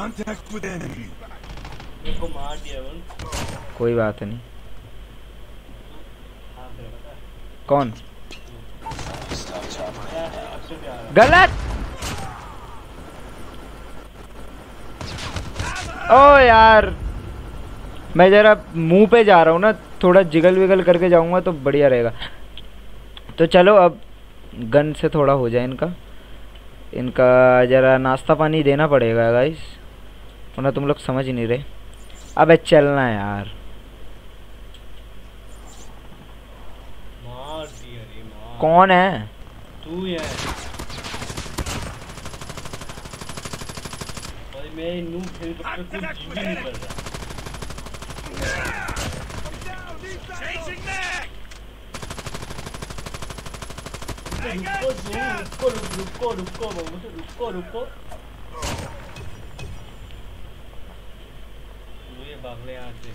Contact with enemy. मेरे को मार दिया कोई बात नहीं। हाँ कौन? गलत! ओ यार मैं जरा मुँह पे जा रहा हूँ ना थोड़ा जिगल विगल करके जाऊँगा तो बढ़िया रहेगा। तो चलो अब गन से थोड़ा हो जाए इनका। इनका जरा नाश्ता पानी देना पड़ेगा गाइस वरना तुम लोग समझ ही नहीं रहे। अबे चलना यार। कौन है? तू भाई मैं नू खेल कुछ जी नहीं कर रहा। back! रुको रुको रुको रुको रुको रुको। मुझे भाग ले यहाँ से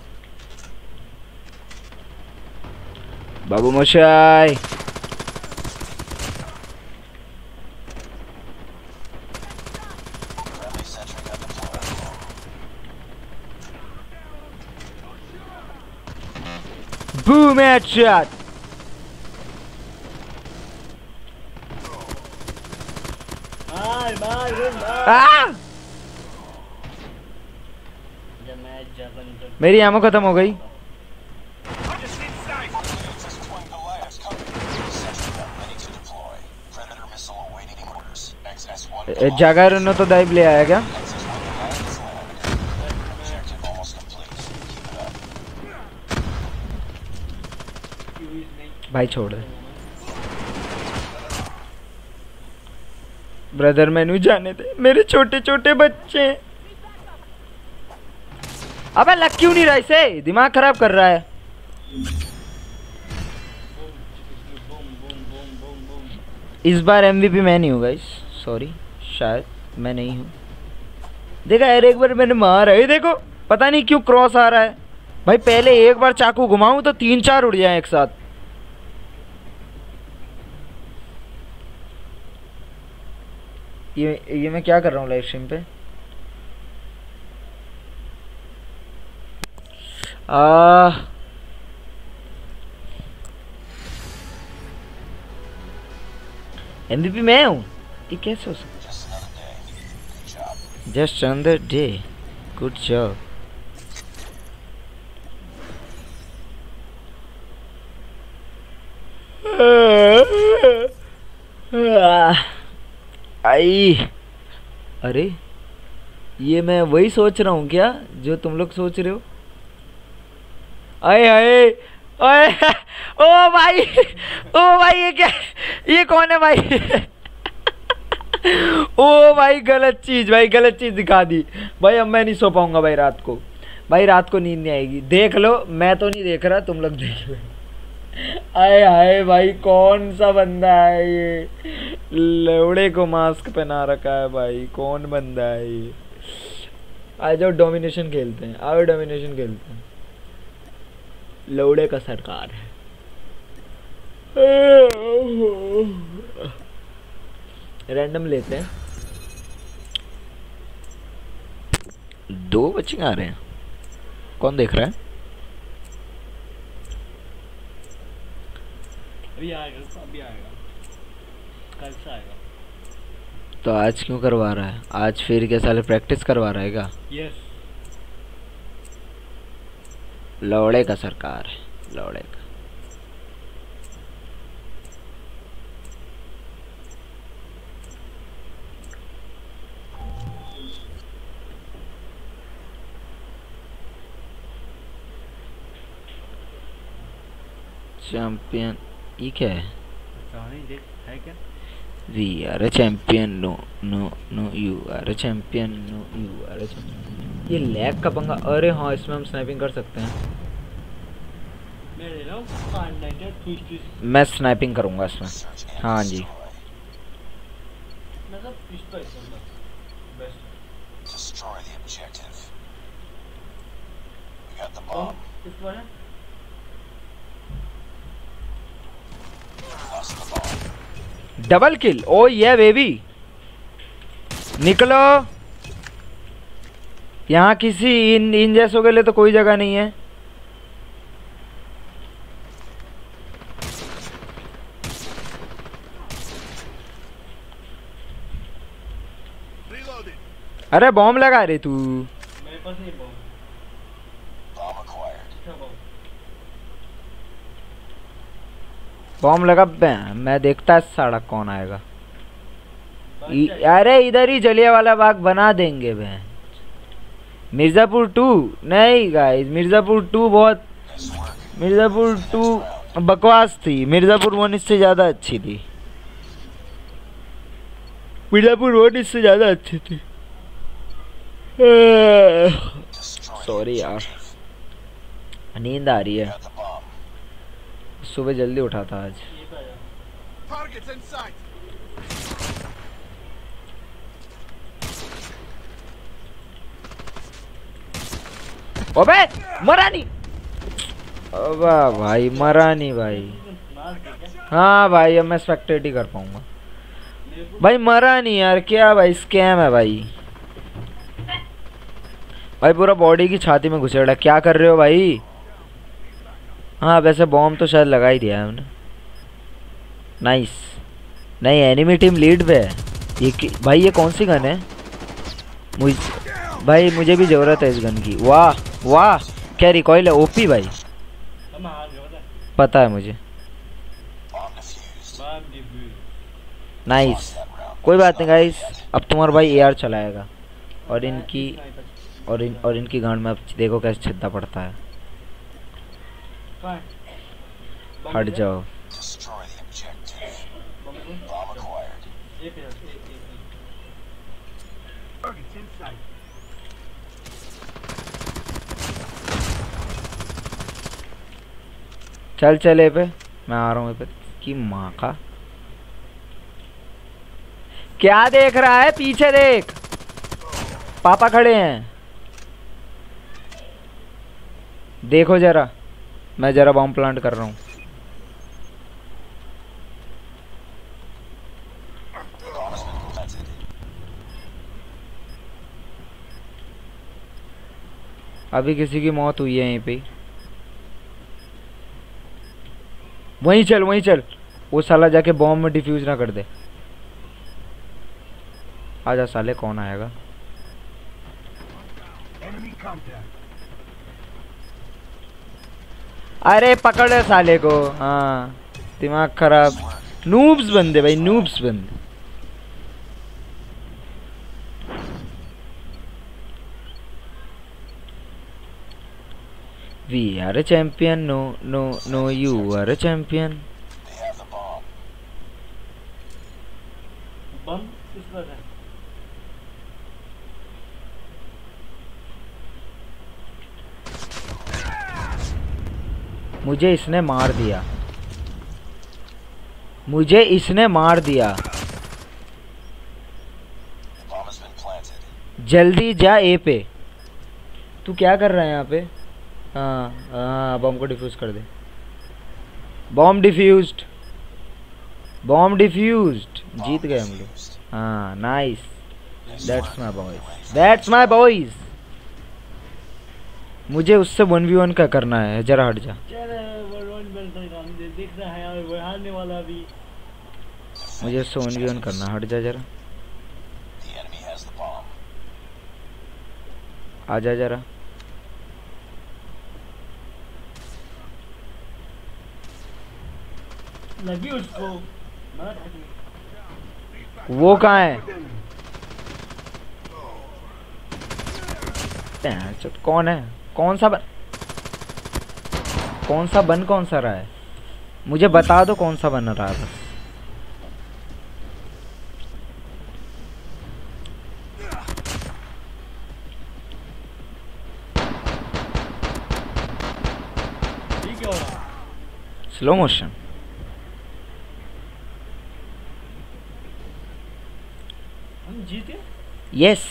मेरी एमओ खत्म हो गई। जागर ने तो दाइव ले आया क्या? भाई छोड़ ब्रदर मैनू जाने दे। मेरे छोटे छोटे बच्चे। हैं अबे लग क्यों नहीं रहा इसे? दिमाग खराब कर रहा है। इस बार एमवीपी मैं नहीं हूँ गाइस सॉरी शायद मैं नहीं हूँ। देखा यार, एक बार मैंने मारा है देखो, पता नहीं क्यों क्रॉस आ रहा है। भाई, पहले एक बार चाकू घुमाऊं तो तीन चार उड़ जाए एक साथ। ये ये मैं क्या कर रहा हूँ लाइव स्ट्रीम पे? Uh MVP मैं हूँ? ये कैसे हो सकता जस्ट अंदर डे गुड जॉब आई। अरे, ये मैं वही सोच रहा हूँ क्या, जो तुम लोग सोच रहे हो? आए आए आए। ओ भाई ओ भाई, ये क्या, ये कौन है भाई? ओ भाई, गलत चीज़, भाई, गलत चीज़ दिखा दी। भाई, अब मैं नहीं सो पाऊँगा भाई रात को। भाई, रात को नींद नहीं आएगी। देख लो, मैं तो नहीं देख रहा, तुम लोग देख लो। आए हाय भाई, कौन सा बंदा है ये? लौड़े को मास्क पहना रखा है भाई, कौन बंदा है ये? आ जाओ, डोमिनेशन खेलते हैं, आओ, डोमिनेशन खेलते हैं। लौड़े का सरकार है। रैंडम लेते हैं। दो बच्चे आ रहे हैं। कौन देख रहा है? अभी आएगा अभी आएगा। कल से आएगा। तो आज क्यों करवा रहा है? आज फिर क्या साले प्रैक्टिस करवा रहा है क्या? यस लौड़े का सरकार लौड़े का। चैंपियन ये क्या है? We are a champion no no no you are a champion no you are a champion. ये लैग का पंगा अरे हाँ इसमें हम स्नाइपिंग कर सकते हैं। मैं ले रहा कान नाइटर ट्विस्ट ट्विस्ट मैं स्नाइपिंग करूँगा इसमें। हाँ जी. डबल किल ओ ये बेबी निकलो। यहाँ किसी इन इन जैसों के लिए तो कोई जगह नहीं है। अरे बॉम्ब लगा रही तू। मेरे पास नहीं बॉम्ब। लगा बे, मैं देखता है साड़ा कौन आएगा। अरे इधर ही जलिया वाला बाग बना देंगे बहन। मिर्जापुर टू। नहीं गाइस मिर्जापुर टू बहुत मिर्जापुर टू बकवास थी। मिर्जापुर वन इससे ज़्यादा अच्छी थी। मिर्जापुर वन इससे ज़्यादा अच्छी थी। सॉरी यार। नींद आ रही है. सुबह जल्दी उठा था आज ये तो आया Targets in sight. अबे मरा नहीं अबे भाई मरा नहीं भाई। हाँ भाई, अब मैं स्पेक्टेट ही कर पाऊँगा। भाई मरा नहीं यार, क्या भाई स्कैम है भाई। भाई, पूरा बॉडी की छाती में घुसेड़ा क्या कर रहे हो भाई? हाँ वैसे बॉम्ब तो शायद लगा ही दिया है हमने। नाइस नहीं एनिमी टीम लीड पे है। ये भाई, ये कौन सी गन है? मुझ भाई, मुझे भी ज़रूरत है इस गन की। वाह वाह, क्या रिकॉइल है? ओपी भाई। पता है मुझे। नाइस. कोई बात नहीं गाइस अब तुम्हारा भाई एआर चलाएगा। और इनकी, और इन, और इनकी गांड में अब देखो कैसे छिद्दा पड़ता है। हट जाओ Destroy the objective. बॉम्ब को? Bomb acquired. एक है एक एक एक Targets in sight. चल चले पे। मैं आ रहा हूँ पे की माँ का? क्या देख रहा है? पीछे देख। पापा खड़े हैं। देखो जरा। मैं जरा बॉम्ब प्लांट कर रहा हूँ. अभी किसी की मौत हुई है यहीं पे। वहीं चल वहीं चल। वो साला जाके बॉम्ब में डिफ्यूज ना कर दे। आजा साले, कौन आएगा? अरे पकड़ साले को। हाँ दिमाग खराब। नूब्स बंदे भाई नूब्स बंदे। We are a champion, no, no, no, you are a champion. They have the bomb. है मुझे इसने मार दिया मुझे इसने मार दिया Bomb. जल्दी जा ए पे तू क्या कर रहा है यहाँ पे हाँ बॉम्ब को डिफ्यूज कर दे। बॉम्ब डिफ्यूज्ड बॉम्ब डिफ्यूज्ड जीत गए हम लोग। हाँ nice that's my boys that's my boys मुझे उससे वन वी वन का करना है, जरा हट जा। मुझे उससे वन वी वन करना हट जा जरा. आ जा जरा। लगी उसको। वो कहाँ है? कौन है? कौन सा बन कौन सा बन कौन सा रहा है? मुझे बता दो कौन सा बन रहा है। बस स्लो मोशन जीते? यस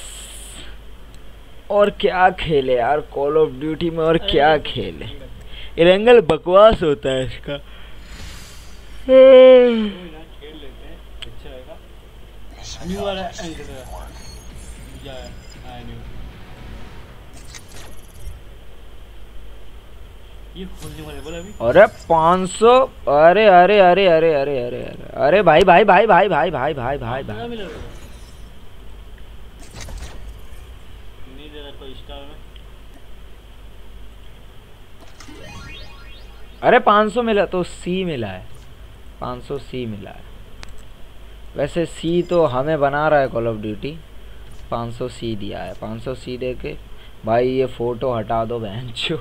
और क्या खेले यार कॉल ऑफ़ ड्यूटी में और क्या खेले? इरेंगल बकवास होता है इसका। अरे ना खेल लेते हैं अच्छा वाले बोला अभी। अरे 500 अरे अरे अरे अरे अरे अरे अरे अरे भाई भाई भाई भाई भाई भाई भाई भाई भाई मिला था नहीं दे रहा कोई स्टार में अरे 500 मिला तो सी मिला है। 500 सी मिला है। वैसे सी तो हमें बना रहा है कॉल ऑफ़ ड्यूटी 500 सी दिया है। 500 सी दे के भाई ये फ़ोटो हटा दो बहन चो।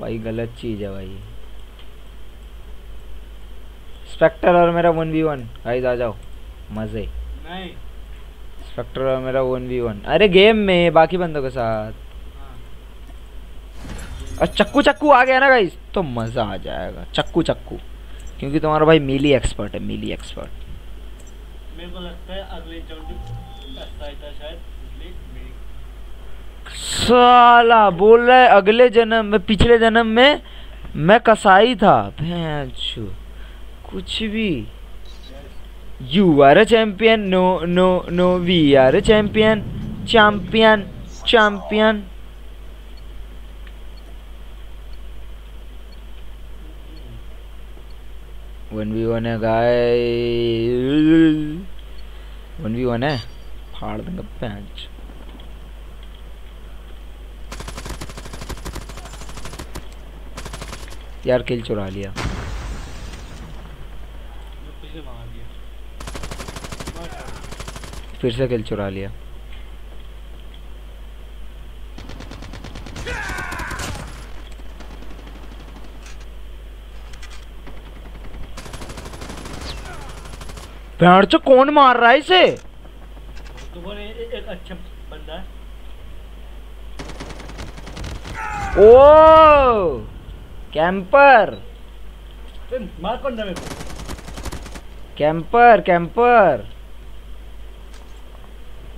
भाई गलत चीज़ है भाई। स्पेक्टर और मेरा वन वी वन गाइस आ जाओ। मज़े। नहीं। स्पेक्टर और मेरा वन वी वन अरे गेम में बाकी बंदों के साथ। और चक्कू चक्कू आ गया ना गाइस तो मज़ा आ जाएगा। चक्कू चक्कू। क्योंकि तुम्हारा भाई मिली एक्सपर्ट है मिली एक्सपर्ट मेरे को लगता है अगले शायद साला बोल रहा है अगले जन्म में पिछले जन्म में मैं कसाई था। भैंचो कुछ भी। You are a champion no no no we are a champion champion champion one v one है गाय वन वी वन है फाड़ देंगे पैंच यार किल चुरा लिया। फिर से किल चुरा लिया कौन मार रहा है इसे? तो एक अच्छा बंदा है। ओ कैंपर। मार कौन मेरे कैंपर कैंपर।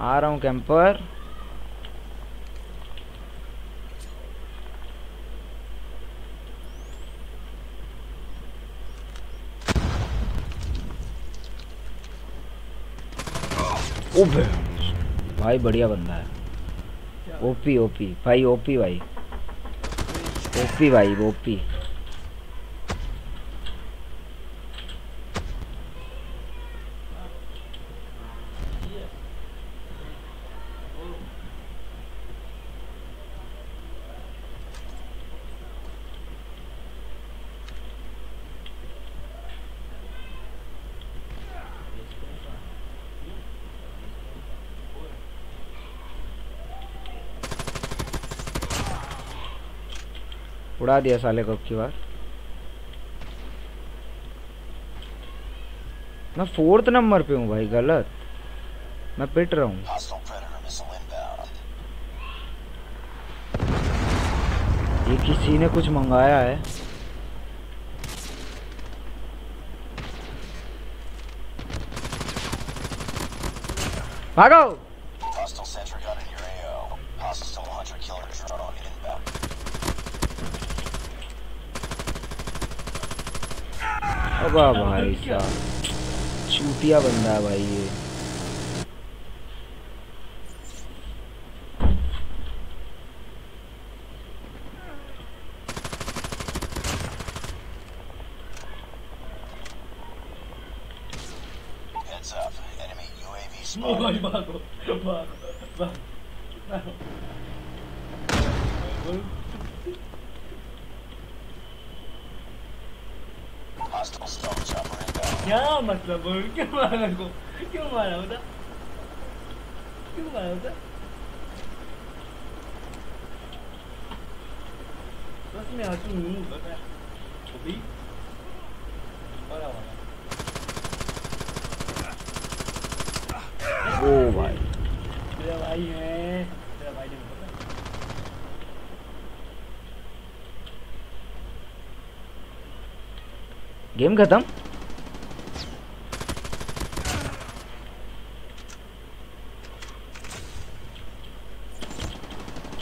आ रहा हूँ कैंपर। ओ बे- भाई बढ़िया बंदा है। OP OP. भाई ओपी भाई। ओपी भाई ओपी। उड़ा दिया साले को की बार। मैं फोर्थ नंबर पे हूँ भाई गलत। मैं पिट रहा हूँ. ये किसी ने कुछ मंगाया है? भागो! अबा भाई साहब चूतिया बंदा है भाई ये Heads up. Enemy UAV ओ भाई spotted. भागो भागो भागो Hostile stealth chopper inbound. क्या मतलब बोल क्यों क्यों मारा बता क्यों मारा बता बस मैं हटू वाला ओ भाई मेरा भाई है मेरा भाई ने गेम खत्म?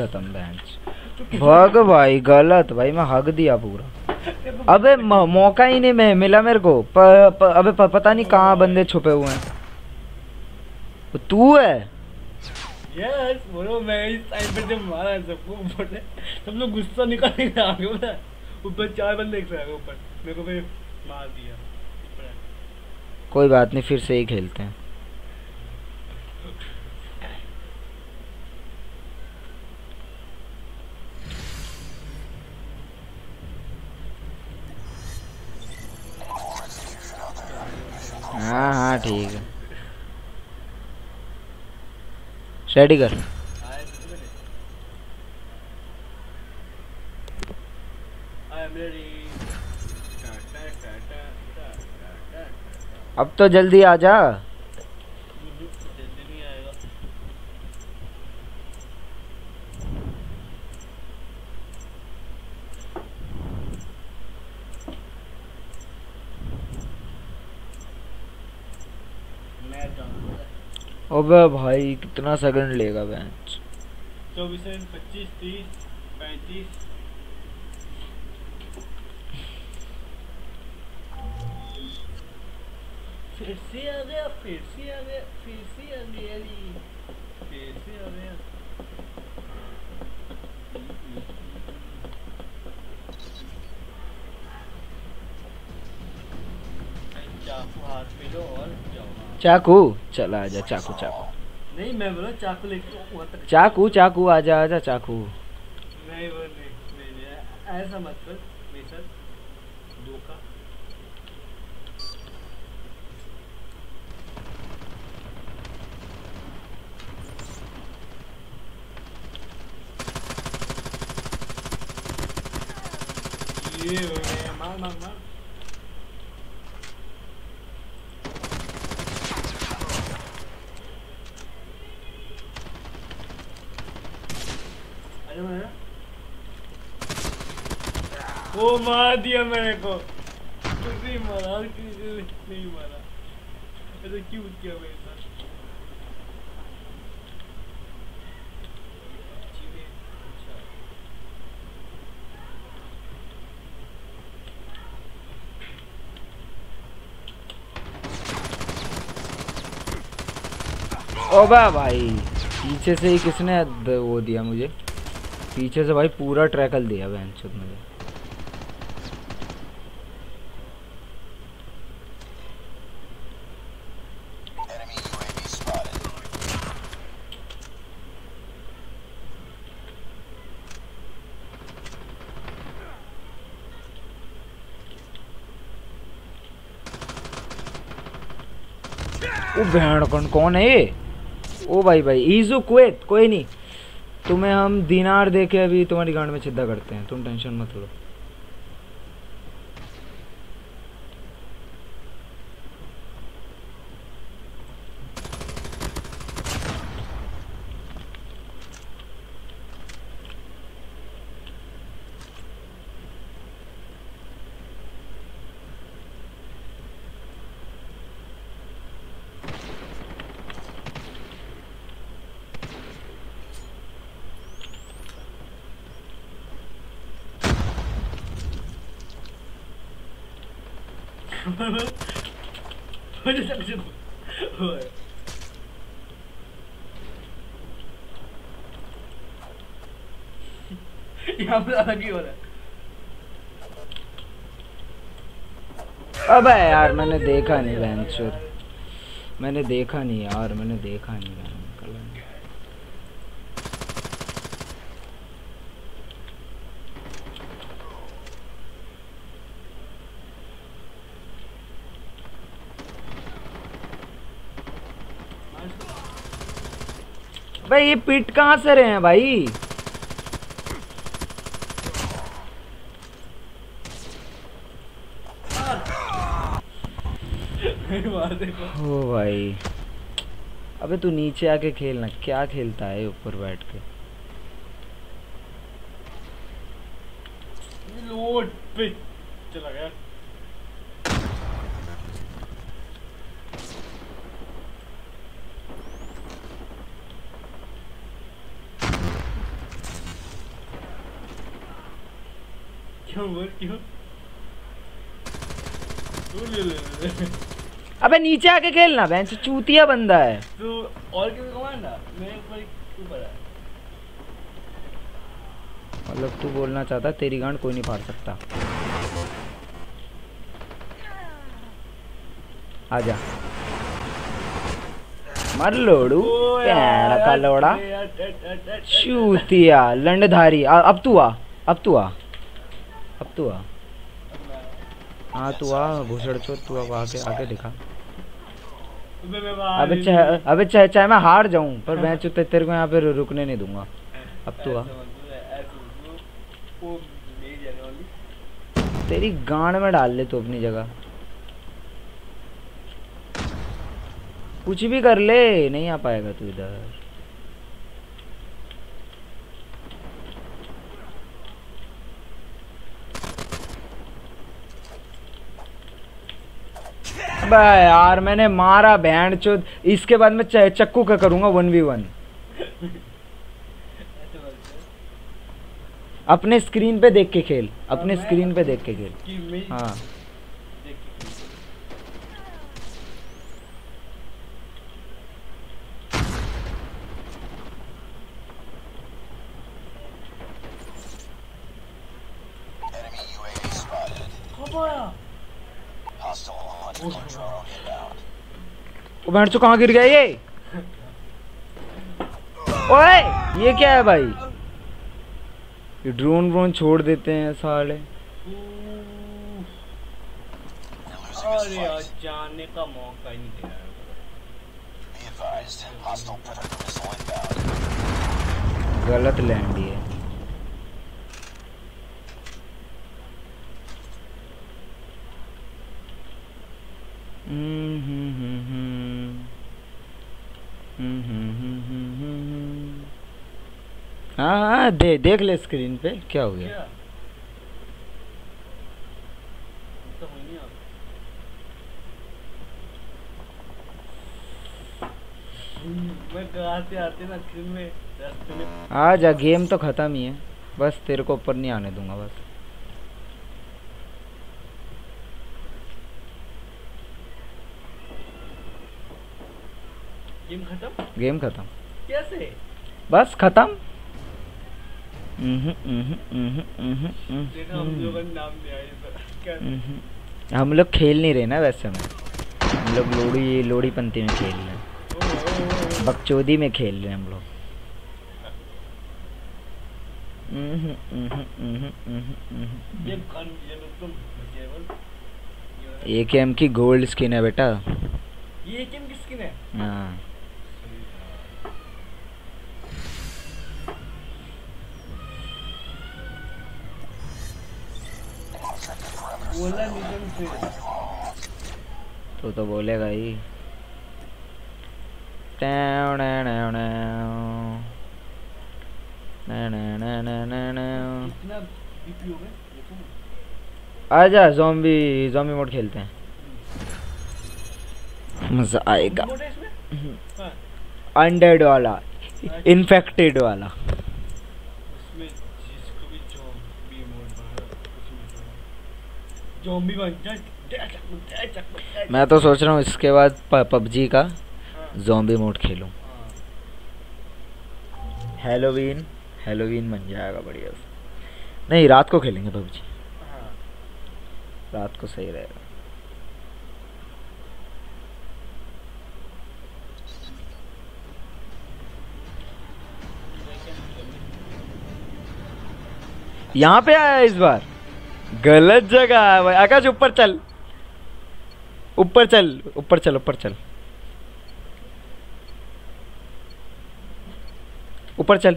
खत्म बेंच भाग भाई गलत। भाई मैं हक दिया पूरा। अबे मौका ही नहीं मैं मिला मेरे को। प, प, अबे प, पता नहीं कहाँ बंदे छुपे हुए हैं। तू है? यस बोलो मैं इस साइड पे जब मारा है सबको ऊपर से। सब लोग गुस्सा निकाल के आ गए पता ऊपर चार बंदे एक साथ ऊपर। मेरे को फिर मार दिया। कोई बात नहीं फिर से ही खेलते हैं। हाँ हाँ ठीक है। रेडी कर। अब तो जल्दी आ जा। अबे भाई, कितना सेकंड लेगा बेंच चौबीस पच्चीस तीस पैंतीस फिर से आ गया फिर से आ गया फिर से आ गया फिर से आ गया और चाकू। चला आजा चाकू चाकू। नहीं मैं बोला चाकू लेके चाकू चाकू आजा आजा चाकू। नहीं वो नहीं नहीं नहीं ऐसा मत कर मेरे साथ। धोखा। ये मार मार मार अरे मेरा वो मार दिया मेरे को कुछ नहीं मारा नहीं मारा। ऐसा क्यों किया मेरे साथ अच्छा भाई, पीछे से ही किसने वो दिया मुझे? पीछे से भाई पूरा ट्रैकल दिया बहन चुद मुझे। बहन कौन कौन है ये? ओ भाई भाई, ईजू क्वेट कोई नहीं। तुम्हें हम दिनार दे के अभी तुम्हारी गांड में छिद्दा करते हैं। तुम टेंशन मत लो मुझे समझ ओए अलग ही अबे यार, मैंने देखा नहीं बहन मैंने देखा नहीं यार, मैंने देखा नहीं बहन भाई, ये पिट कहाँ से रहे हैं भाई मार देखो। ओ भाई। अबे तू नीचे आके खेलना क्या खेलता है ऊपर बैठ के? लोड पे चला गया। क्यों बोल क्यों? तू ले ले ले। अबे नीचे आके खेलना बहन से चूतिया बंदा है। तू और किसी को मारना मेरे ऊपर ऊपर है। मतलब तू बोलना चाहता तेरी गांड कोई नहीं फाड़ सकता। आजा। मर लोड़ू पैड़ का लोड़ा। चूतिया लंडधारी अब तू आ अब तू आ अब तू आ। हाँ तू आ घुसड़ चो तू अब आके आके दिखा। अबे चाहे अबे चाहे चाहे मैं हार जाऊँ पर मैं चुते तेरे को यहाँ पे रुकने नहीं दूँगा। अब तो आ। तेरी गांड में डाल ले तू अपनी जगह। कुछ भी कर ले नहीं आ पाएगा तू इधर। यार मैंने मारा बैंड चुद। इसके बाद मैं चक्कू का करूँगा वन वी वन। अपने स्क्रीन पे देख के खेल। अपने स्क्रीन पे देख के खेल। हाँ। देख के खेलूं। Enemy UAV spotted. कब आया Hostile hunter drone inbound. वो बैठ चुका तो गिर गया ये ओए ये क्या है भाई? ये ड्रोन व्रोन छोड़ देते हैं साले। अरे जाने का मौका ही नहीं गलत लैंड ये। हम्म। हाँ हाँ दे देख ले स्क्रीन पे क्या हो गया? तो आ जा गेम तो खत्म ही है। बस तेरे को ऊपर नहीं आने दूँगा बस। गेम खत्म? गेम खत्म। कैसे? बस खत्म। हम लोगों का खेल नहीं रहे ना वैसे में। हम लोग लोड़ी लोड़ी पंती में खेल रहे हैं। बकचोदी में खेल रहे हैं हम लोग। ए के एम की गोल्ड स्किन है बेटा। ये गेम किस स्किन है? हाँ। बोला तो तो बोलेगा ही। आजा जॉम्बी जॉम्बी मोड खेलते हैं। मज़ा आएगा। अनडेड वाला इन्फेक्टेड वाला उसमें जिसको भी जॉम्बी मोड बना उसमें जॉम्बी बन जा डैच डैच डैच मैं तो सोच रहा हूँ इसके बाद पबजी का जॉम्बी मोड खेलूं। हेलोवीन हेलोवीन बन जाएगा बढ़िया नहीं रात को खेलेंगे पबजी। हाँ। रात को सही रहेगा। यहाँ पे आया इस बार? गलत जगह है भाई। आकाश ऊपर चल। ऊपर चल ऊपर चल ऊपर चल। ऊपर चल।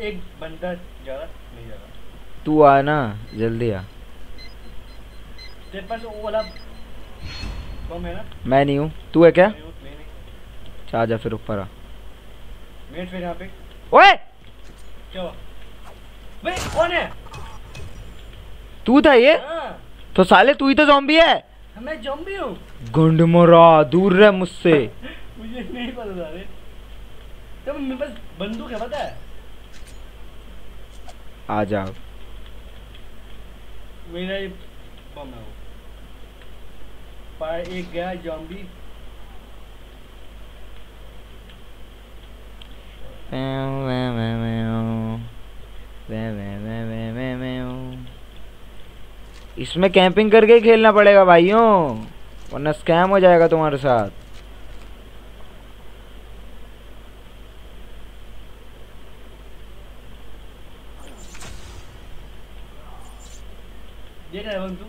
एक बंदा जा रहा नहीं जा रहा। तू आ ना जल्दी आ। तेरे पास वो वाला बम है ना? मैं नहीं हूँ। तू है क्या? आ जा फिर ऊपर आ। वेट फिर यहाँ पे। ओए! क्या भाई कौन है? तू था ये? हाँ। तो साले तू ही तो जॉम्बी है। मैं जॉम्बी हूँ। गुंड मोरा दूर रह मुझसे। मुझे नहीं पता था रे। तो मेरे पास बंदूक है पता है? आ जा। मेरा ये बम है वो। पर एक गया जॉम्बी इसमें कैंपिंग करके ही खेलना पड़ेगा भाइयों वरना स्कैम हो जाएगा तुम्हारे साथ देख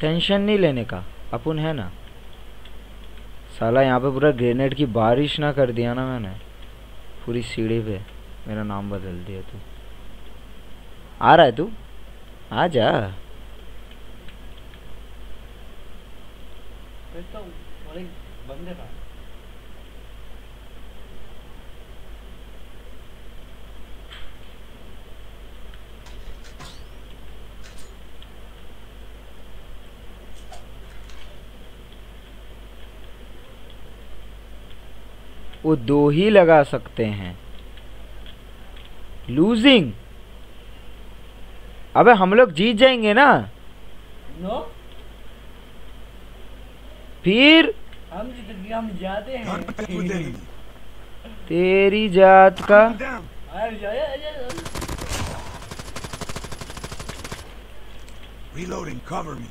टेंशन नहीं लेने का। अपन है ना? साला यहाँ पे पूरा ग्रेनेड की बारिश ना कर दिया ना मैंने। पूरी सीढ़ी पे। मेरा नाम बदल दिया तू। आ रहा है तू आ जा वो दो ही लगा सकते हैं। लूजिंग अबे हम लोग जीत जाएँगे ना नो फिर हम हम जाते हैं. तेरी जात का Reloading. Cover me.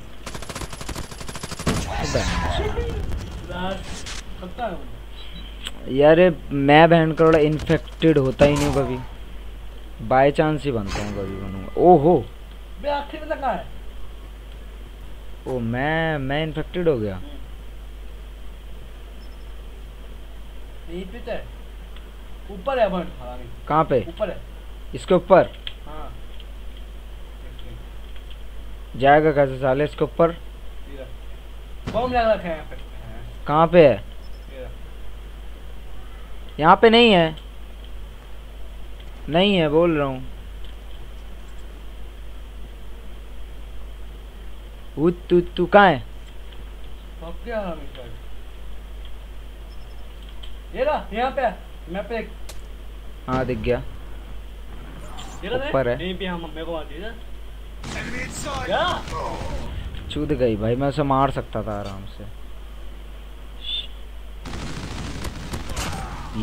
है यार मैं बहन करोड़ा इन्फेक्टेड होता ही नहीं हूँ कभी बाय चांस ही बनता हूँ कभी बनूँगा। ओहो। बे आखिर में तक है ओ मैं मैं इन्फेक्टेड हो गया। तो है। ऊपर है बन कहाँ पे? ऊपर है। इसके ऊपर? हाँ। जाएगा कैसे साले इसके ऊपर? बम लगा रखा है यहाँ पे। हाँ, कहाँ पे है? यहाँ पे नहीं है। नहीं है बोल रहा हूँ। तू तू कहाँ है? ये रहा यहाँ पे मैं पे हाँ दिख गया। ऊपर है। यहीं पे हम मेरे को आती है Enemy क्या? चूद गई भाई मैं उसे मार सकता था आराम से।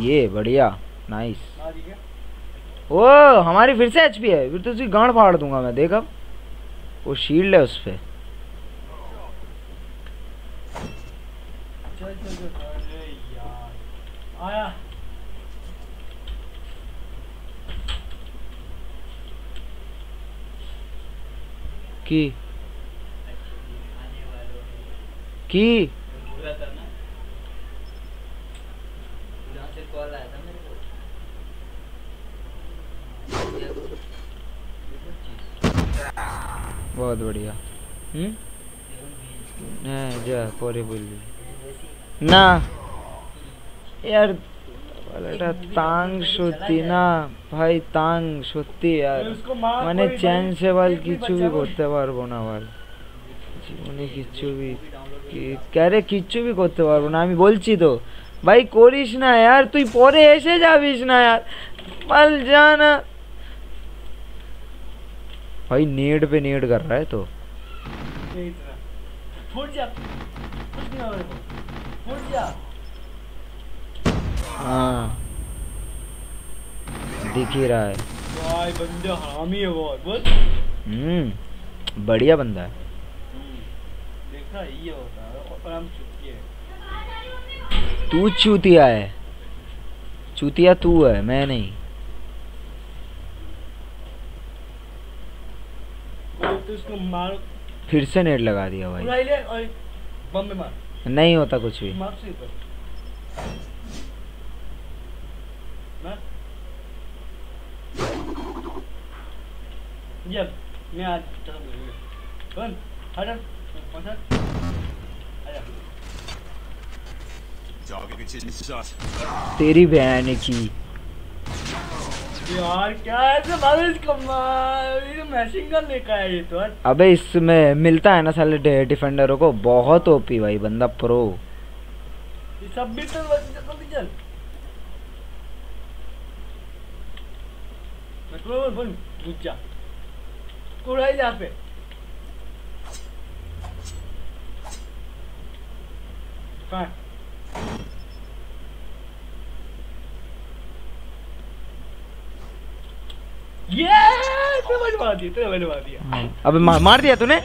ये बढ़िया नाइस। ओ हमारी फिर से एचपी है। फिर तो उसकी गांड फाड़ दूँगा मैं देख अब। वो शील्ड है उस पे चल चल चल। अरे यार। आया। की? की? बहुत बढ़िया हम्म হ্যাঁ যা পরে বলবি না यार এটা তাং সত্যি না ভাই তাং সত্যি আর उसको मार মানে कोई চ্যান भाई, সেবাল एक भी কিছু बच्चा भी को- করতে পারবো না ভাই জীবনে কিচ্ছু বি ক্যারে কিচ্ছু বি করতে পারবো না আমি বলছি তো ভাই করিস না यार তুই পরে এসে যাবিস না यार মাল জানা भाई नेड पे नेड कर रहा है तो। नहीं हो दिख ही रहा है। भाई बंदे हरामी है बहुत बोल। हम्म बढ़िया बंदा है। देखा ये होता है और हम है। तू चूतिया है। चूतिया तू है मैं नहीं तो इसको मारो फिर से नेट लगा दिया भाई। नहीं होता कुछ भी। मार से ऊपर। मार। ये मैं आज हट. तेरी बहन की। यार क्या ऐसे मारो इसको ये मैशिंग गन लेकर आया ये तो अबे इसमें मिलता है ना साले डिफेंडरों को बहुत ओपी भाई बंदा प्रो ये सब भी तो जल्दी चल। जा। पे। कहाँ ये अबे मार, मार दिया तूने?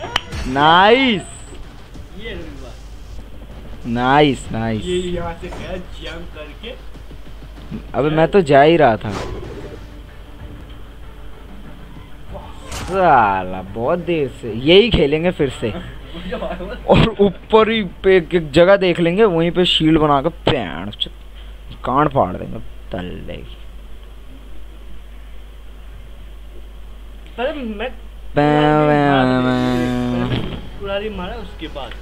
नाइस नाइस नाइस ये यहाँ से गया जंप करके। अबे मैं तो जा ही रहा था। साला बहुत देर से। यही खेलेंगे फिर से। और ऊपर ही पे एक जगह देख लेंगे वहीं पे शील्ड बना कर पैण कान फाड़ देंगे तल्ले की। पहले मैं। कुरारी मारा उसके बाद।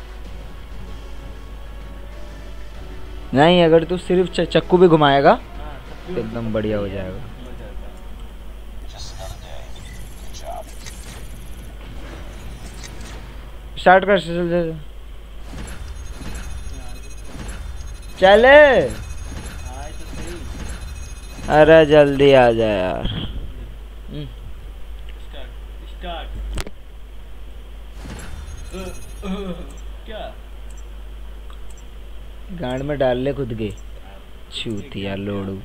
नहीं अगर तू सिर्फ़ चक्कू भी घुमाएगा हाँ, तो एकदम बढ़िया हो जाएगा. स्टार्ट कर चल। तो अरे जल्दी आ जा यार स्टार्ट स्टार्ट क्या? गांड में डाल ले खुद के। चूतिया लोड़ू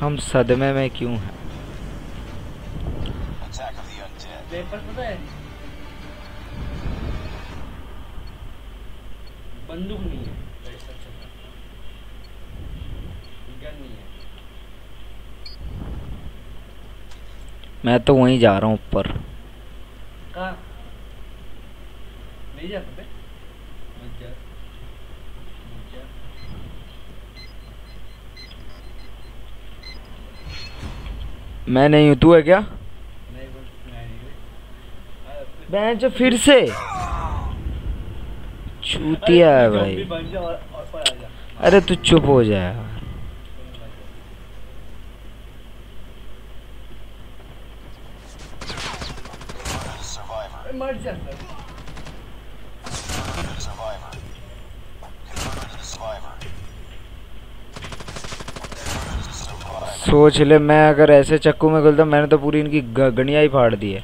हम सदमे में क्यों हैं? है? बंदूक नहीं है। ऐसा गन नहीं मैं तो वहीं जा रहा हूँ ऊपर। कहाँ? नहीं जा सकते मत जा मत जा मैं नहीं हूँ तू है क्या? बेंच फिर से। चूतिया है भाई। अरे तू चुप हो जाए मर जा। सोच ले मैं अगर ऐसे चक्कू में गलता मैंने तो पूरी इनकी गनिया ही फाड़ दी है।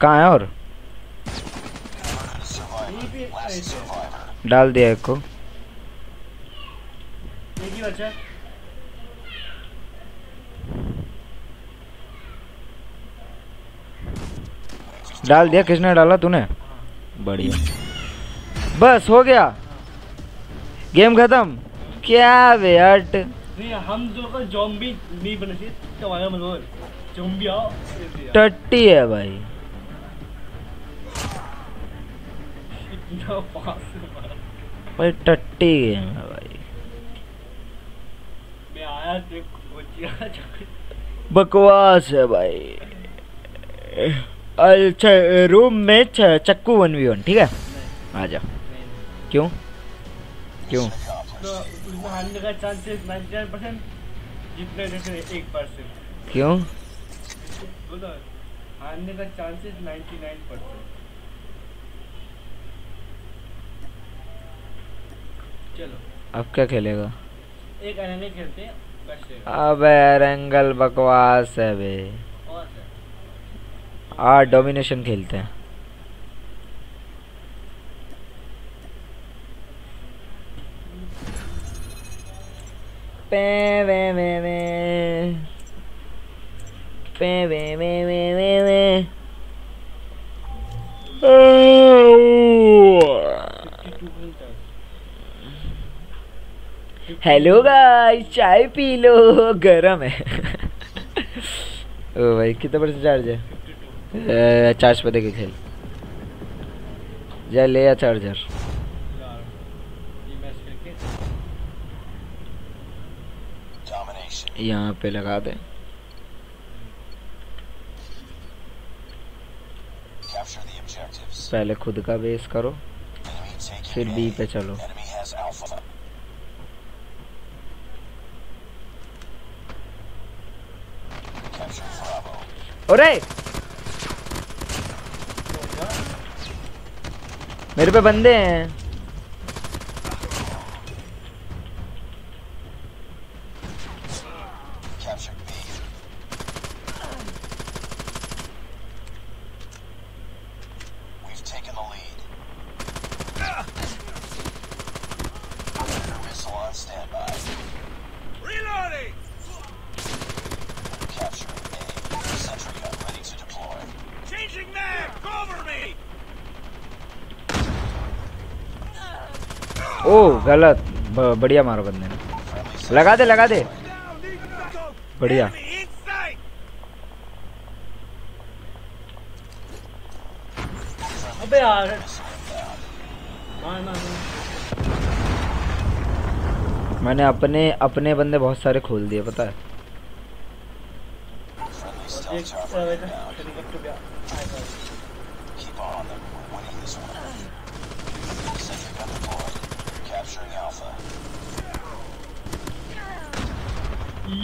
कहाँ है और. डाल दिया एक को। डाल दिया किसने डाला? तूने? बढ़िया। बस हो गया। गेम खत्म। क्या बेट नहीं हम जो जॉम्बी नहीं बने थे तुम्हारा मनोहर जॉम्बी आओ टट्टी है भाई। भाई। टट्टी गेम है भाई। मैं आया बचिया बकवास है भाई। अच्छा रूम में चक्कू वन वी वन ठीक है? आ जा क्यों? क्यों? तो क्यों? हारने का चांसेस नाइन्टी नाइन परसेंट। चलो। अब क्या खेलेगा? एक खेलते हैं अब एंगल बकवास है बे। और डोमिनेशन खेलते हैं। पे वे वे वे पे वे वे वे वे वे हेलो गाइस चाय पी लो. गरम है. ओ भाई कितना परसेंट चार्ज है? चार्ज पे देखे खेल। जा ले या चार्जर यार, ये मैच करके Domination. यहाँ पे लगा दें। पहले खुद का बेस करो फिर बी पे चलो। अरे मेरे पे बंदे हैं। गलत। बढ़िया मारो बंदे ने। लगा दे लगा दे! बढ़िया! अबे यार। मैंने अपने अपने बंदे बहुत सारे खोल दिए पता है।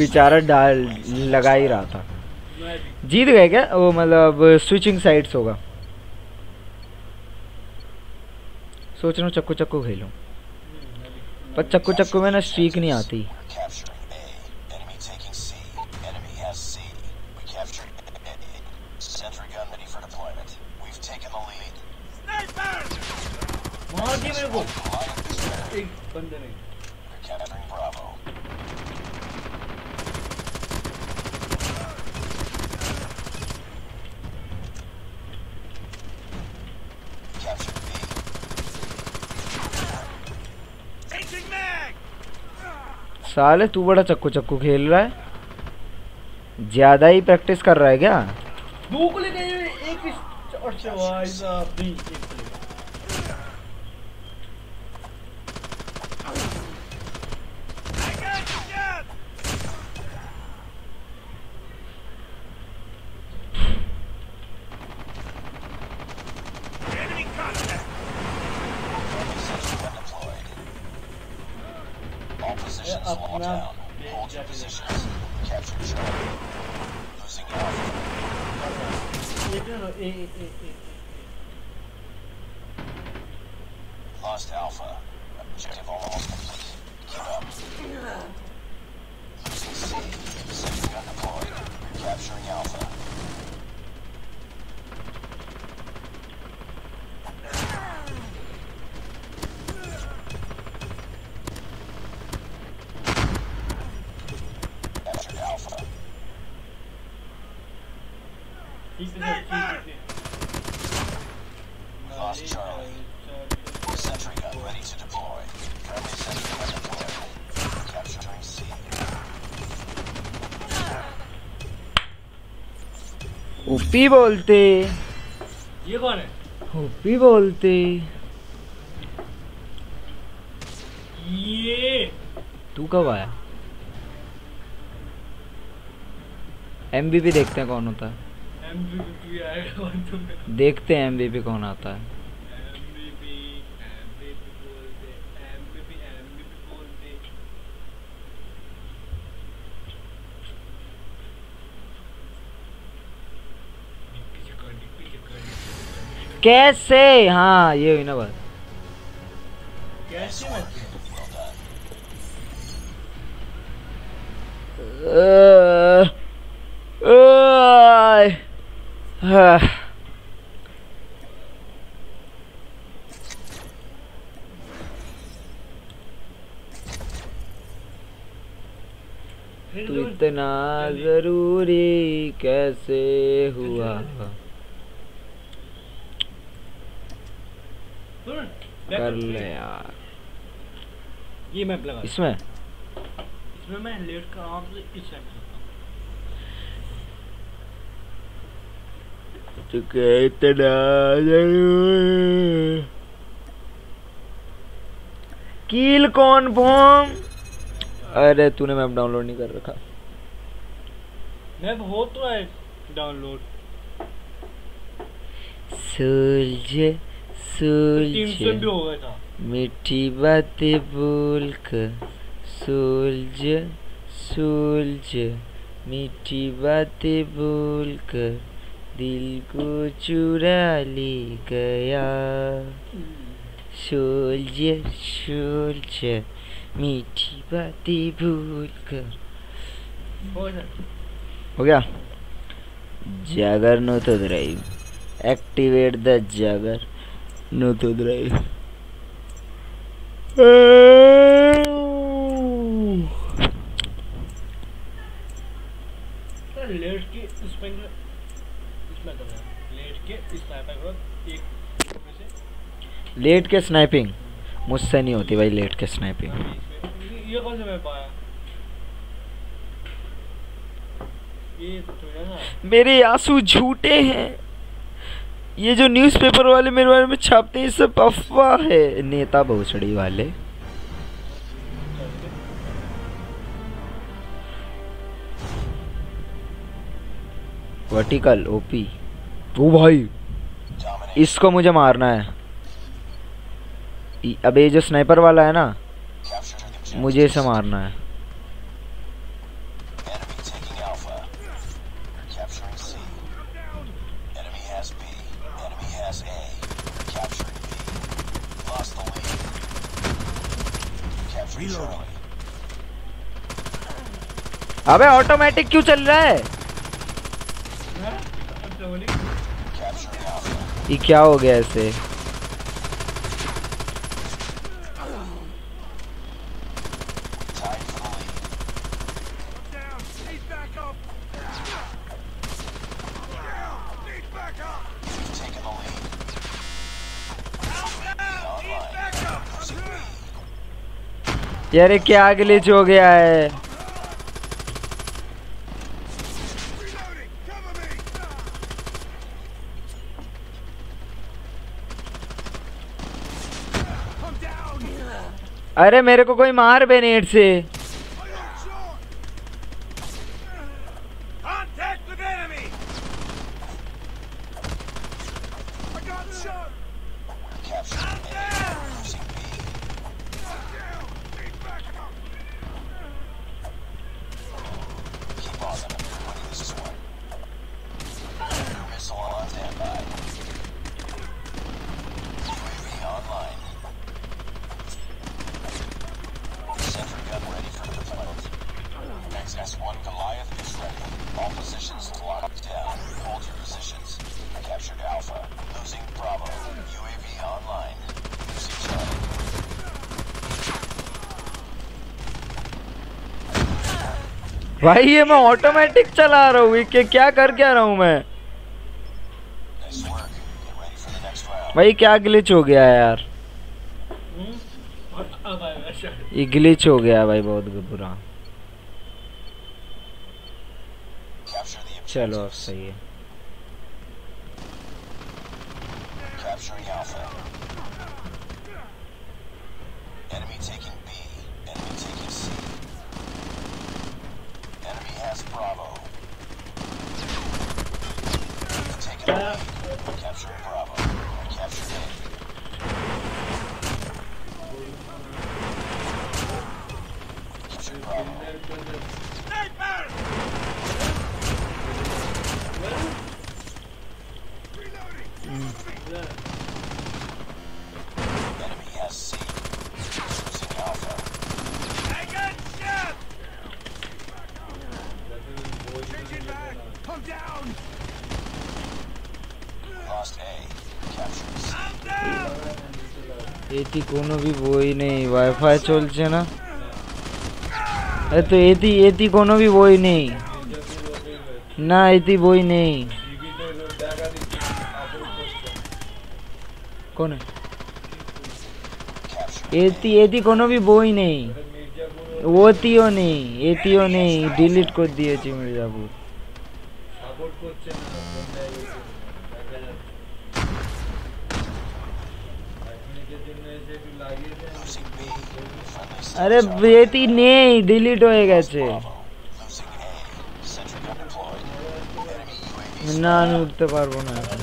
बेचारा डाल लगा ही रहा था। जीत गए क्या? वो मतलब स्विचिंग साइड्स होगा। सोच रहा हूँ चक्कू चक्कू खेलूँ। पर चक्कू चक्कू में ना स्ट्रीक नहीं आती। साले, तू बड़ा चक्कू चक्कू खेल रहा है। ज़्यादा ही प्रैक्टिस कर रहा है क्या? ओपी बोलते। ये कौन है? होप्पी बोलते। ये। तू कब आया? एमबीपी देखते हैं कौन होता है। एमबीपी देखते हैं एमबीपी कौन आता है एमवीपी एमवीपी बोलते एमवीपी एमवीपी बोलते डिप्पी चक्कर डिप्पी चक्कर कैसे? हाँ ये हुई ना बात। कैसे. फिर तू तो इतना ज़रूरी कैसे हुआ? कर ले यार। ये मैप लगा इसमें? इसमें मैं लेट कर आराम से इस साइड हूँ तू क्या इतना कील कौन फॉर्म अरे तूने मैप डाउनलोड नहीं कर रखा। मैप हो तो है डाउनलोड सुलझ था मीठी बातें बोल कर सुलझ मीठी बातें बोल दिल को चुरा ले गया। सुलझ सुलझ मीठी बातें भूल हो गया? Jagger no to drive. Activate the Jagger no to drive. लेट के इसमें इसमें कर रहा लेट के इस स्नाइपर के बाद एक से? लेट के स्नाइपिंग मुझसे नहीं होती भाई लेट के स्नाइपिंग ये कौन सा मैं पाया ये तो मेरे आँसू झूठे हैं। ये जो न्यूज़पेपर वाले मेरे बारे में छापते हैं सब अफवाह है नेता भोसड़ी वाले। वर्टिकल ओपी ओ भाई। इसको मुझे मारना है। अब ये जो स्नाइपर वाला है ना. मुझे इसे मारना है। अबे ऑटोमेटिक क्यों चल रहा है? ये क्या हो गया ऐसे? यार क्या आगे लीच गया है? अरे मेरे को कोई मार बेनेट से। भाई, ये मैं ऑटोमेटिक चला रहा हूँ क्या- क्या कर क्या रहा हूँ मैं. भाई, क्या ग्लिच हो गया यार? ये ग्लिच हो गया भाई, बहुत बुरा। चलो सही है। ওয়াইফাই চলছে না। এ তো এটি এটি কোনো বি বই নেই। না এটি বই নেই। কোন? এটি এটি কোনো বি বই নেই। ওটিও নেই এটিও নেই। ডিলিট করে দিয়েছি মির্জাপুর না এখন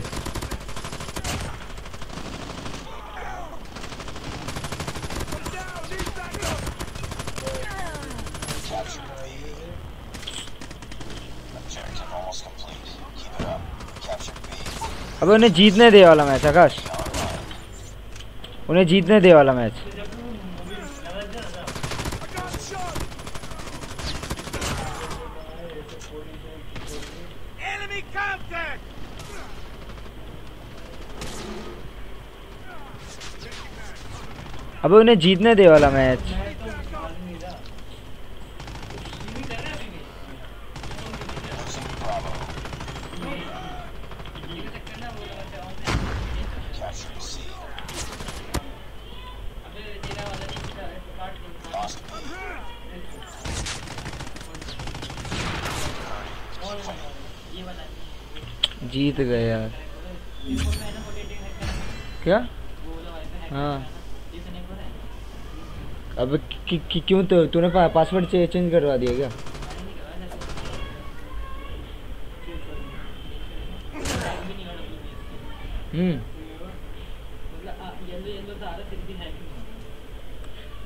captured B. Objective almost complete. Keep it up. Captured B. अबे उन्हें जीतने दे वाला मैच आकाश उन्हें जीतने दे वाला मैच अबे उन्हें जीतने दे वाला मैच मैं तो मालूम नहीं था टीवी कर रहे हैं अभी भी Losing Bravo. करना वो लगा ऑन है Captured C. अबे तेरा वाला नहीं था काट के Lost B. ये वाला जीत गए यार क्या हाँ अब कि, क्यों तो तूने पासवर्ड चेंज करवा दिया क्या? हम्म।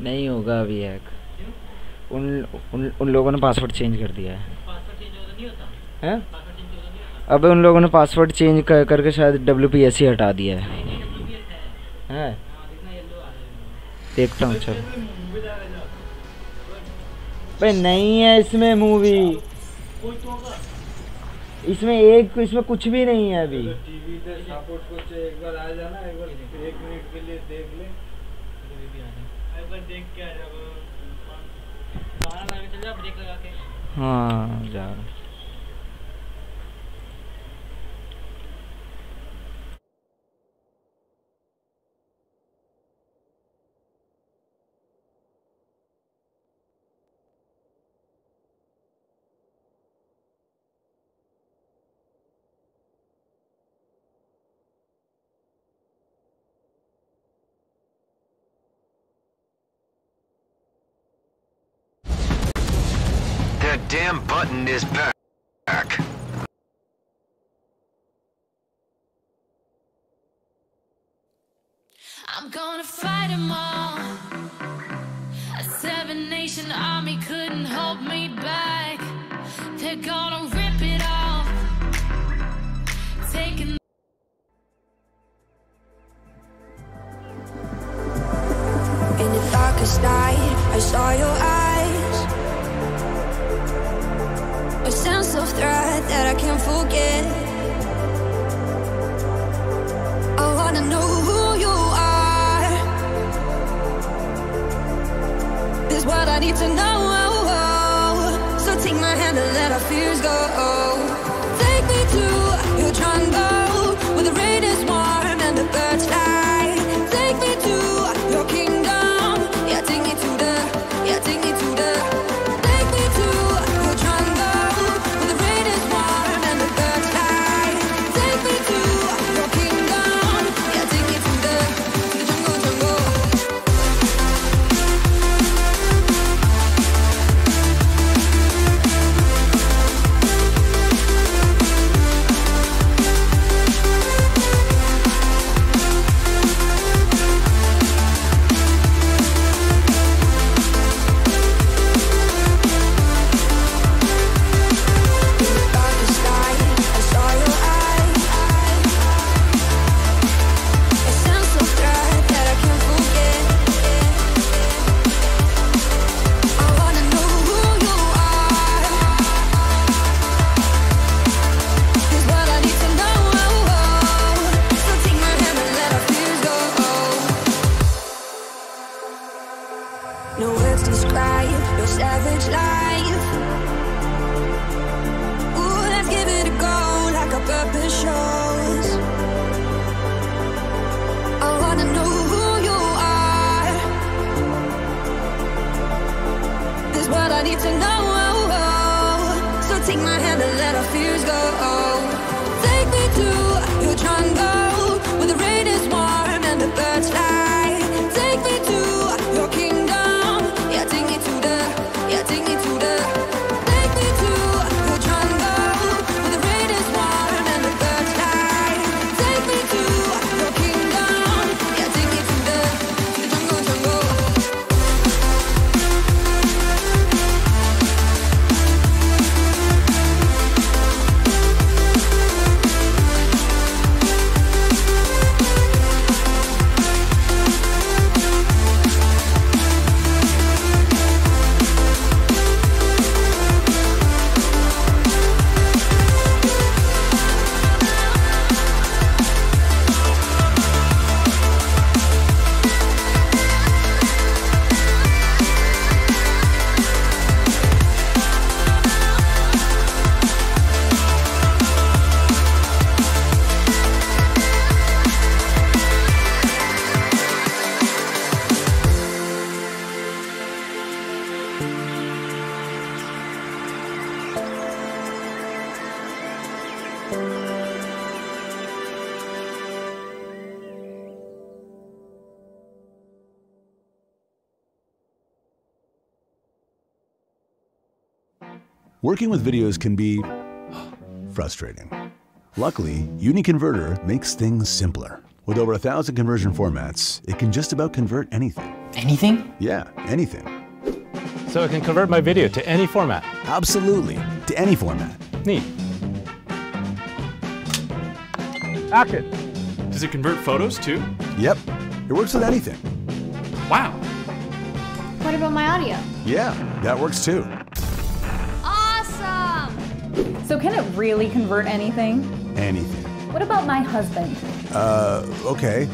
नहीं होगा अभी हैक उन उन उन लोगों ने पासवर्ड चेंज कर दिया है। हैं? अबे उन लोगों ने पासवर्ड चेंज कर, करके शायद डब्ल्यू पी एस ही हटा दिया हैं हाँ देखना येलो आ रहा है देखता हूँ चल। जा रहा भाई नहीं है इसमें मूवी कोई तो होगा इसमें एक इसमें कुछ भी नहीं है अभी। हाँ पे support damn button is back. I'm gonna fight them all. A seven nation army couldn't hold me back. They're gonna rip it off. Taking In the darkest night, I saw your eyes. A sense of threat that I can't forget. I wanna know who you are. This is what I need to know. So take my hand and let our fears go. Working with videos can be frustrating. Luckily, UniConverter makes things simpler. With over a thousand conversion formats, it can just about convert anything. Anything? Yeah, anything. So it can convert my video to any format. Absolutely, to any format. Neat. Action. Does it convert photos too? Yep, it works with anything. Wow. What about my audio? Yeah, that works too. So can it really convert anything? Anything. What about my husband? Uh, okay.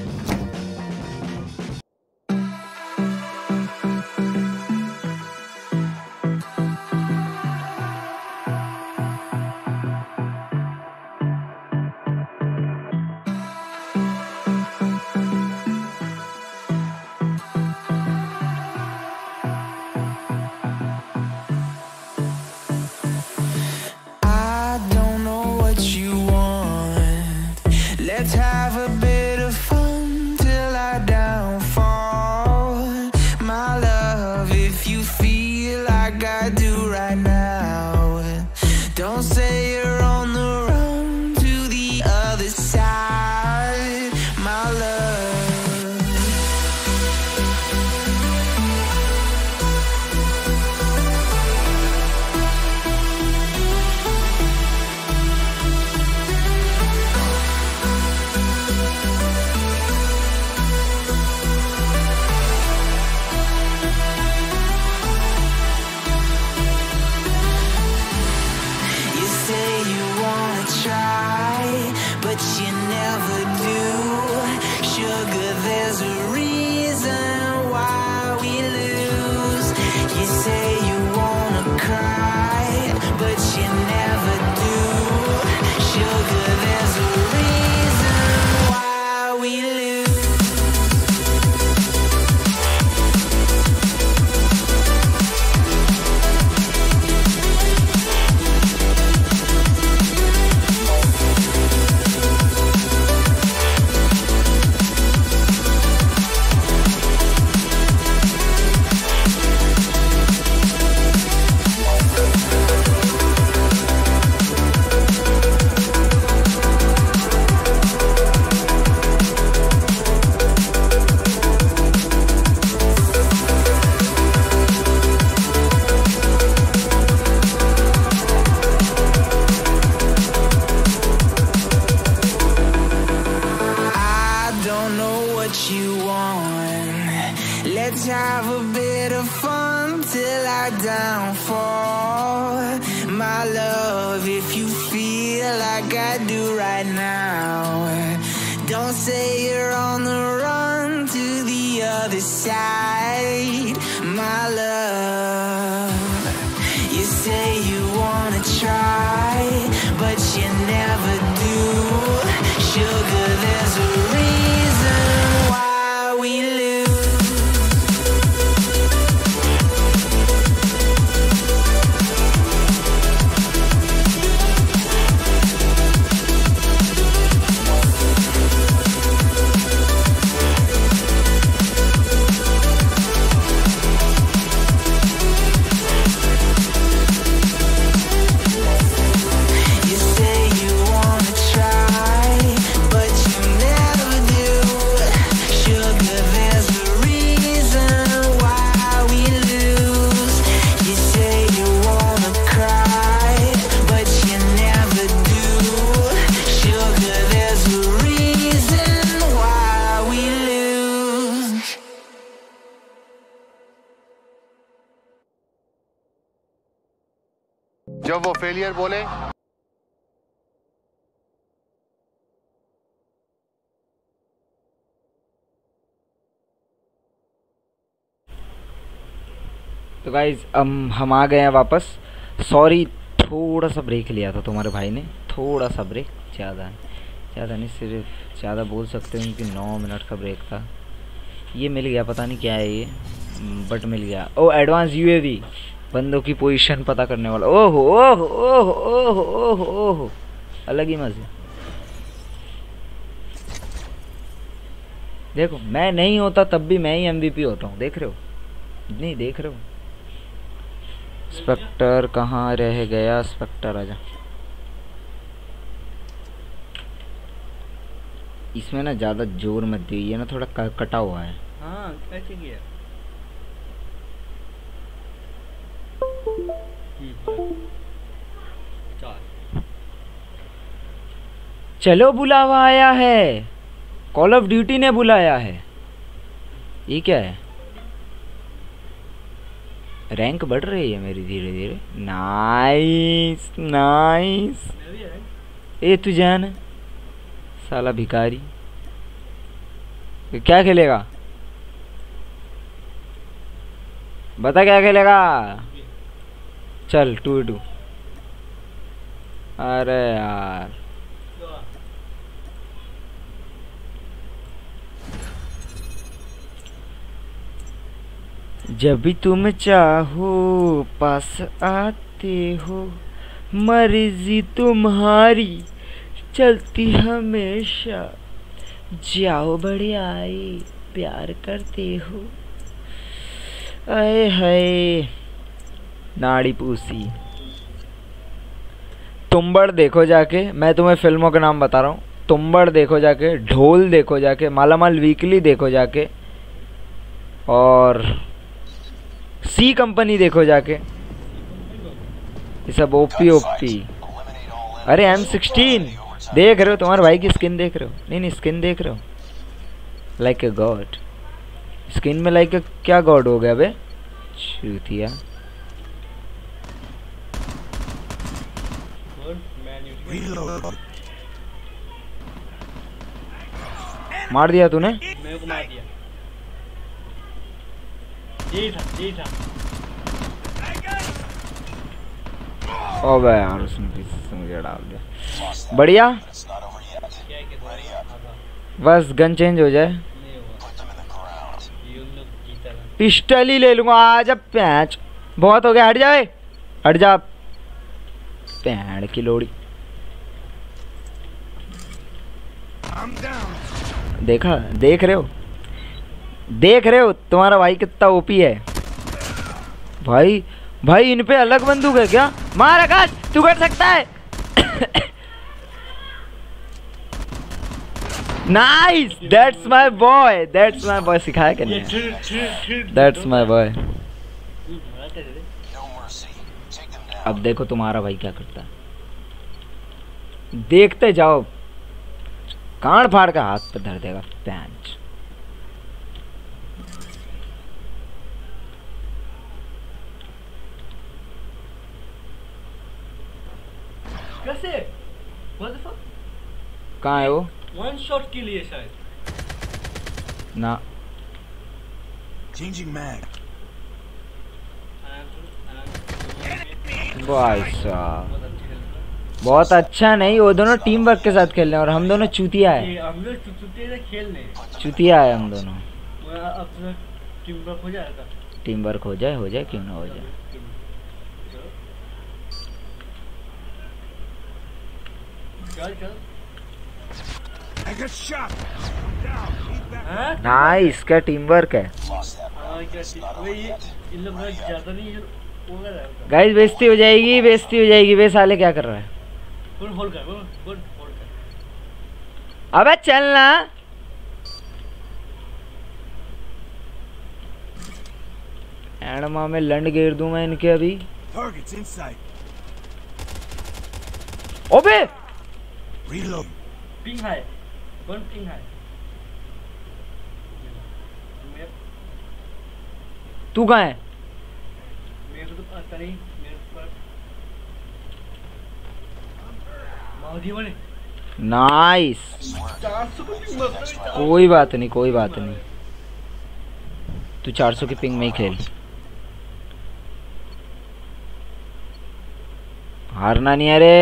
तो guys हम हम आ गए हैं वापस। Sorry थोड़ा सा break लिया था तुम्हारे भाई ने। थोड़ा सा ब्रेक ज़्यादा ज़्यादा नहीं, सिर्फ़ ज़्यादा बोल सकते हो कि नौ मिनट का ब्रेक था। ये मिल गया, पता नहीं क्या है ये। बट मिल गया। ओ एडवांस यूएवी बंदों की पोजीशन पता करने वाला। ओहो ओहो ओहो अलग ही मज़े। देखो, मैं नहीं होता तब भी मैं ही एमवीपी होता हूँ। देख रहे हो? नहीं, देख रहे हो? स्पेक्टर कहाँ रह गया? स्पेक्टर आजा इसमें ना ज़्यादा ज़ोर मत दी ये ना थोड़ा कटा हुआ है। हाँ कैसे किया? चलो बुलावा आया है। कॉल ऑफ़ ड्यूटी ने बुलाया है। ये क्या है? रैंक बढ़ रही है मेरी धीरे धीरे। नाइस नाइस ए, तू जान। साला भिखारी। ये क्या खेलेगा? बता क्या खेलेगा? चल, टू टू। अरे यार। जब भी तुम चाहो, पास आते हो। मर्ज़ी तुम्हारी, चलती हमेशा। जाओ बड़े आए, प्यार करते हो। आए हाय, नाड़ी पूसी। तुम्बड़ देखो जाके, मैं तुम्हें फ़िल्मों के नाम बता रहा हूँ। तुम्बड़ देखो जाके, ढोल देखो जाके, मालामाल वीकली देखो जाके। और सी कंपनी देखो जाके। ये सब ओपी ओपी अरे एम सिक्सटीन देख रहे हो, तुम्हारे भाई की स्किन देख रहे हो। नहीं नहीं स्किन देख रहे हो। लाइक ए गॉड स्किन में लाइक क्या गॉड हो गया बे? चूतिया मार दिया तूने? मेरे को मार दिया। अबे यार, उसने पीछे मुझे डाल दिया। बढ़िया। बस, गन चेंज हो जाए। पिस्टल ही ले लूँगा आज अब, पैच। बहुत हो गया, हट जाए हट जा। पैड़ की लोड़ी। देखा, देख रहे हो? देख रहे हो, तुम्हारा भाई कितना ओपी है। भाई भाई, इन पे अलग बंदूक है क्या? मार आकाश, तू कर सकता है। Nice that's my boy that's my boy सिखाया क्या दैट्स माय बॉय? अब देखो तुम्हारा भाई क्या करता है। देखते जाओ। कान फाड़ का हाथ पर धर देगा। पैंच कैसे What the fuck? कहाँ है वो? वन शॉट के लिए शायद। ना. भाई साहब। बहुत अच्छा नहीं वो दोनों टीम वर्क के साथ खेल रहे हैं और हम दोनों चूतिया है। ये हम लोग चुटचुटे खेल रहे चूतिया है हम दोनों। टीम वर्क हो जाएगा। टीम वर्क हो जाए हो जाए क्यों ना हो जाए। चल चल I got shot. Down. Need back. हाँ नाइस क्या टीम वर्क है? गाइस बेइज्जती हो जाएगी बेइज्जती हो जाएगी। वे साले क्या कर रहा है? गुड होल्ड कर गुड गुड अबे चलना एडमा में लंड गिर दूँ मैं इनके अभी। ओबे! Reload. पिंग है। वन पिंग है। तू कहाँ है? मेरे तो पता नहीं मेरे पर नाइस। कोई बात नहीं कोई बात नहीं। तू 400 की पिंग में ही खेल। हारना नहीं है रे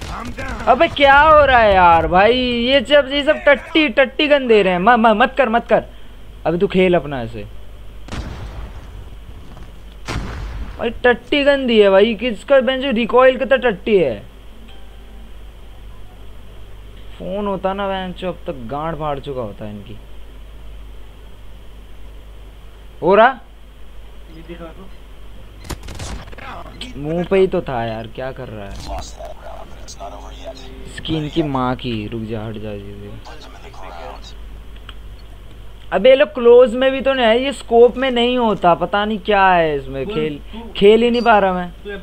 I'm down. अबे क्या हो रहा है यार भाई? ये जब ये सब टट्टी टट्टी गन दे रहे हैं। म, म, मत कर मत कर। अभी तू खेल अपना ऐसे। भाई टट्टी गन दी है भाई। किसका बेंच रिकॉइल कितना टट्टी है? फ़ोन होता ना बेंच अब तक गांड फाड़ चुका होता है इनकी। हो रहा? मुँह पे ही तो था यार क्या कर रहा है? इसकी इनकी माँ की रुक जा हट जा. अबे ये लोग क्लोज में भी तो नहीं है ये स्कोप में नहीं होता पता नहीं क्या है इसमें खेल खेल ही नहीं पा रहा मैं। के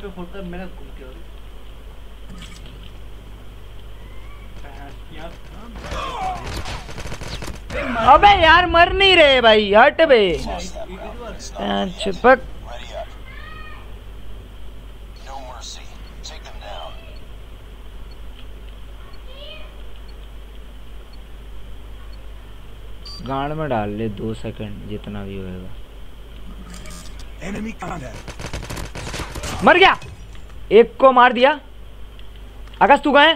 अबे यार मर नहीं रहे भाई हट बे। अच्छा, पक Ready up. No mercy. Take them down. गांड में डाल ले दो सेकंड जितना भी होएगा. मर गया! एक को मार दिया। आकाश तू कहाँ है।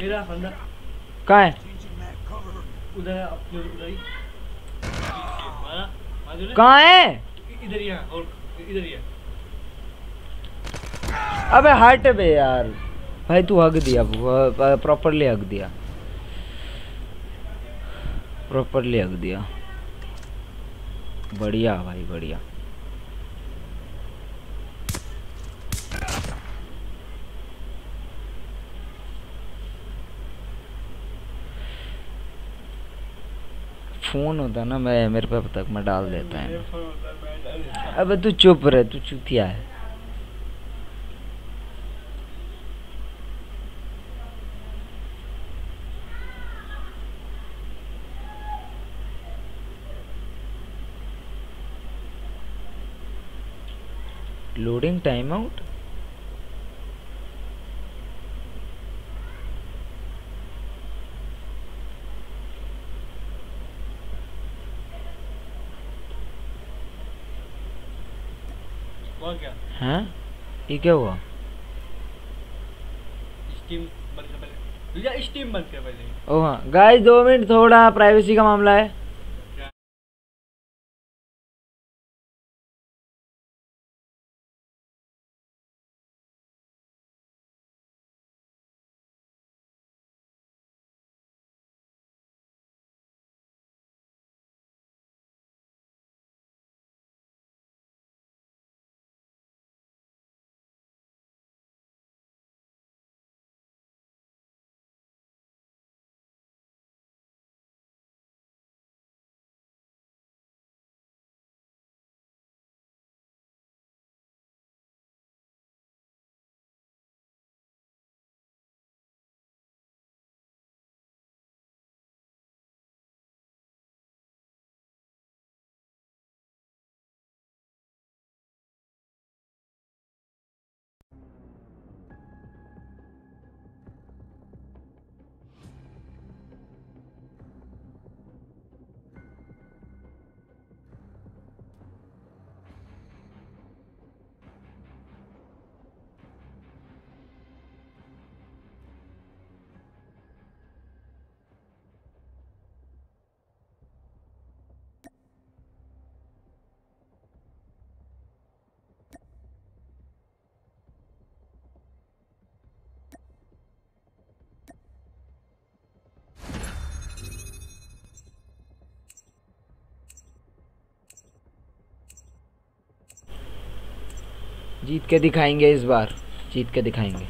मेरा बंदा। कहाँ है? उधर है, अपने उधर ही। कहाँ है? इधर ही है और इधर ही है। अबे हट बे यार। भाई तू हक दिया प्रॉपरली हक दिया। प्रॉपरली हक दिया। बढ़िया भाई बढ़िया। फ़ोन होता ना मैं मेरे पे तक मैं डाल देता है। अबे तू चुप रहे तू चुतिया है। हुआ क्या? हैं? ये क्या हुआ? स्टीम बंद कर पहले। स्टीम बंद कर पहले। ओ हाँ। गाइस दो मिनट थोड़ा प्राइवेसी का मामला है। जीत के दिखाएँगे इस बार जीत के दिखाएँगे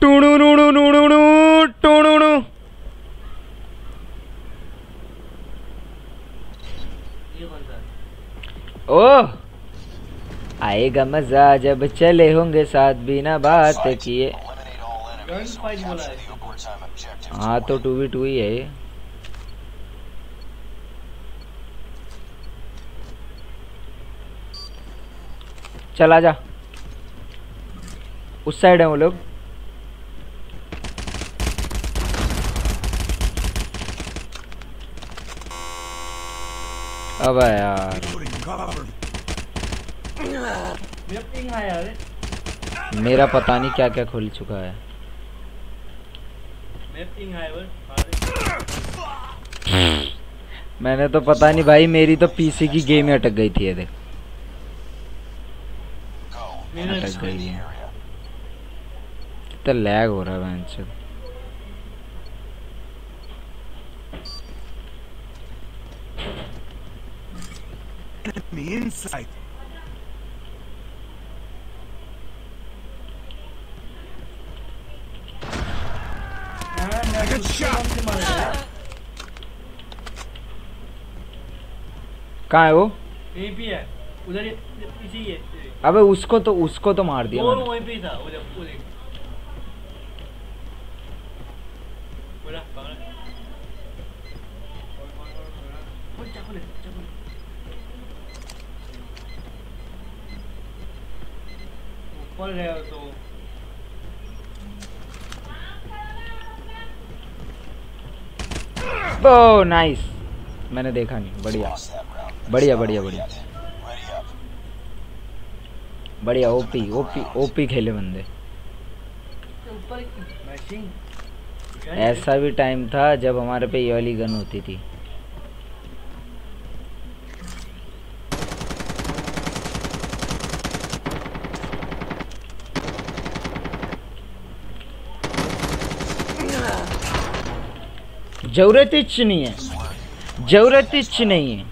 टूणू नूणू नूणू नू टूणू नू सा ओह आएगा मज़ा जब चले होंगे साथ बिना बात किए है हाँ तो टू वी टू ही है चला जा। उस साइड है वो लोग। अब यार। मेरा पता नहीं क्या क्या खुल चुका है। मैंने तो पता नहीं भाई, मेरी तो पीसी की गेम ही अटक गई थी, ये देख। अटक गई है। कितना लैग हो रहा है. Good shot. कहाँ है वो? यहीं पे है। उधर ही ही है। अबे उसको तो उसको तो मार दिया वो मैंने। वहीं पे ही था? वो ले चाकू ले। ऊपर गया तो। ओ नाइस मैंने देखा नहीं। बढ़िया। बढ़िया बढ़िया बढ़िया। बढ़िया ओपी ओपी ओपी खेले बंदे। ऐसा भी टाइम था जब हमारे पे ये वाली गन होती थी। ज़रूरत इच नहीं है। ज़रूरत इच नहीं है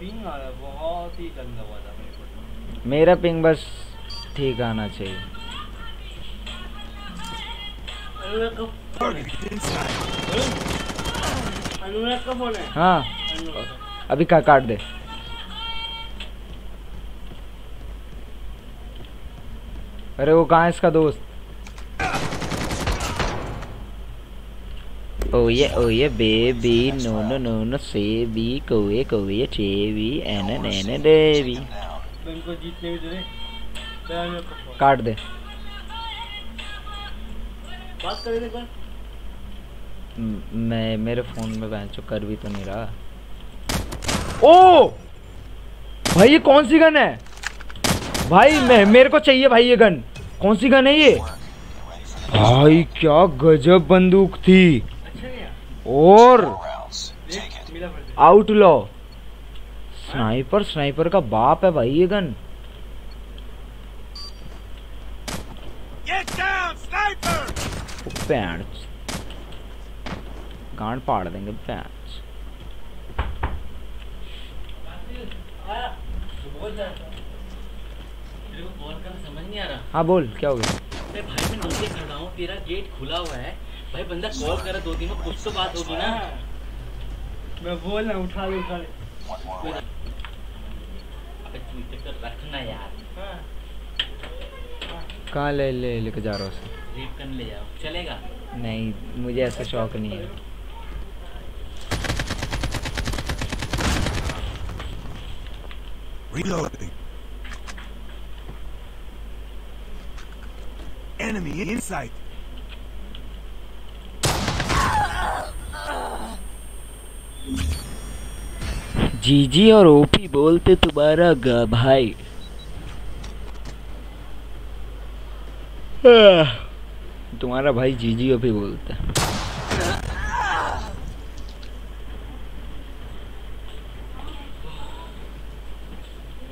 पिंग आ रहा है बहुत ही गंदा हुआ था मेरे को मेरा पिंग बस ठीक आना चाहिए। है। अभी का काट दे। अरे वो कहाँ है इसका दोस्त? ओ ये ओ ये baby no no no no SEBI कोए कोए चेबी, एन एन देवी इनको जीतने भी दे दे काट दे। बात कर थे कौन मैं मेरे फ़ोन में बहन कर भी तो नहीं रहा। ओ! भाई ये कौन सी गन है? भाई मैं मेरे को चाहिए भाई ये गन। कौन सी गन है ये? भाई क्या गजब बंदूक थी। और मिला फिर आउटलॉ। स्नाइपर स्नाइपर का बाप है भाई ये गन। पैंच गांड पाड़ देंगे पैंच रहा हाँ बोल क्या हो गया? भाई मैं नीचे खड़ा हूँ तेरा गेट खुला हुआ है। भाई बंदा कॉल कर रहा दो दिन में कुछ तो बात होगी ना। मैं बोल रहा उठा ले उठा ले। रखना यार कहाँ ले ले लेके जा रहा हूँ रीप करने ले जाओ चलेगा नहीं मुझे ऐसा शौक नहीं है Reloading. Enemy in sight. जीजी और ओपी बोलते तुम्हारा गा भाई। तुम्हारा भाई जीजी ओपी बोलता है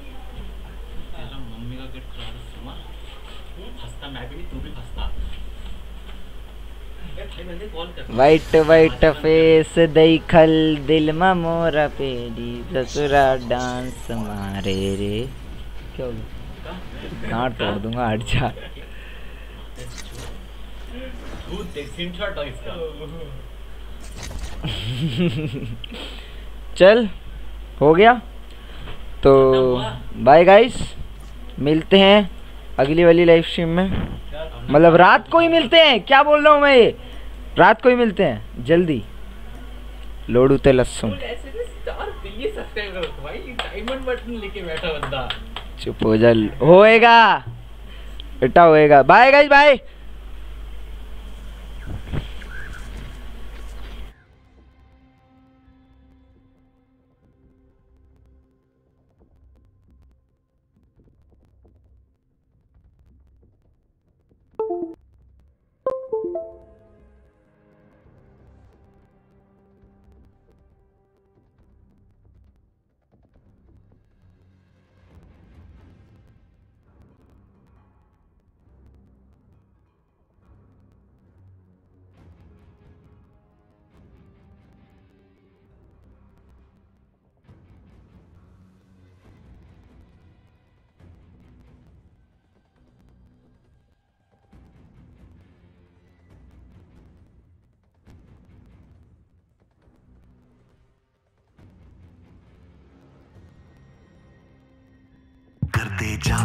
तेरा मम्मी का गेट खुला था सुमा फंसता मैं भी नहीं तू भी फंसता ए भाई बंदे कॉल कर वाइट वाइट फेस देखल दिल में मोरा पेरी। ससुरा डांस मारे रे। क्या हो गया तोड़ दूँगा? हट जा। चल हो गया। तो बाय गाइस मिलते हैं अगली वाली लाइव स्ट्रीम में। मतलब रात को ही मिलते हैं। क्या बोल रहा हूँ मैं ये? रात को ही मिलते हैं जल्दी। लोड बैठा बंदा। चुप हो जा होएगा। बेटा होएगा। बाय गाइस बाय जा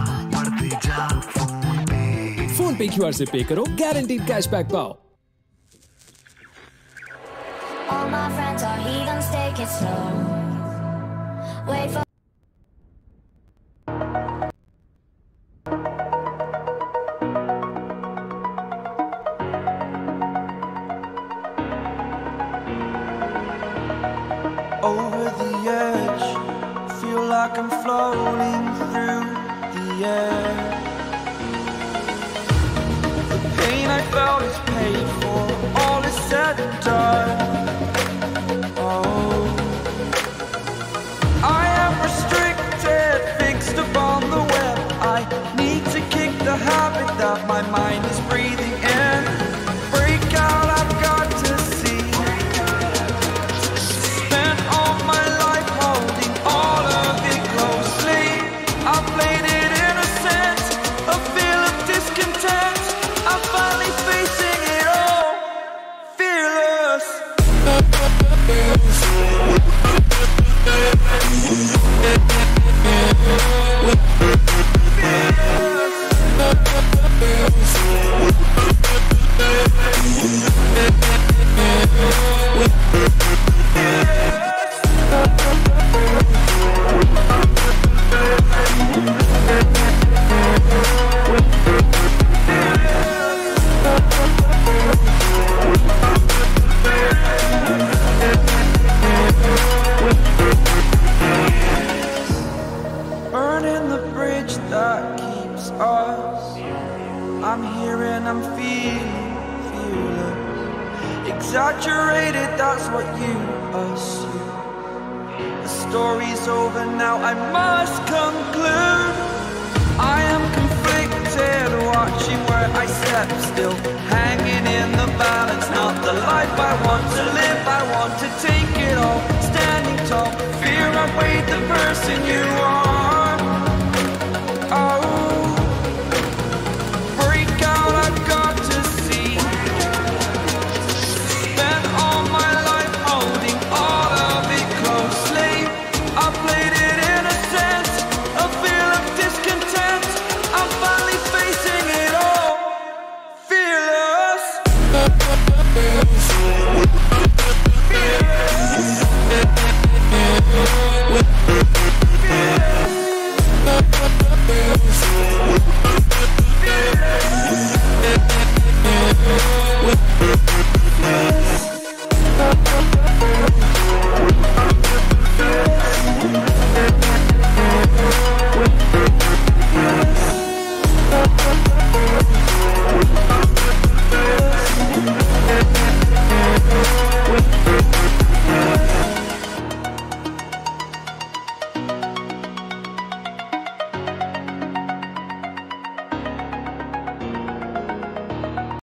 जा फ़ोन पे। फ़ोन पे क्यूआर से पे करो गारंटीड कैशबैक पाओ।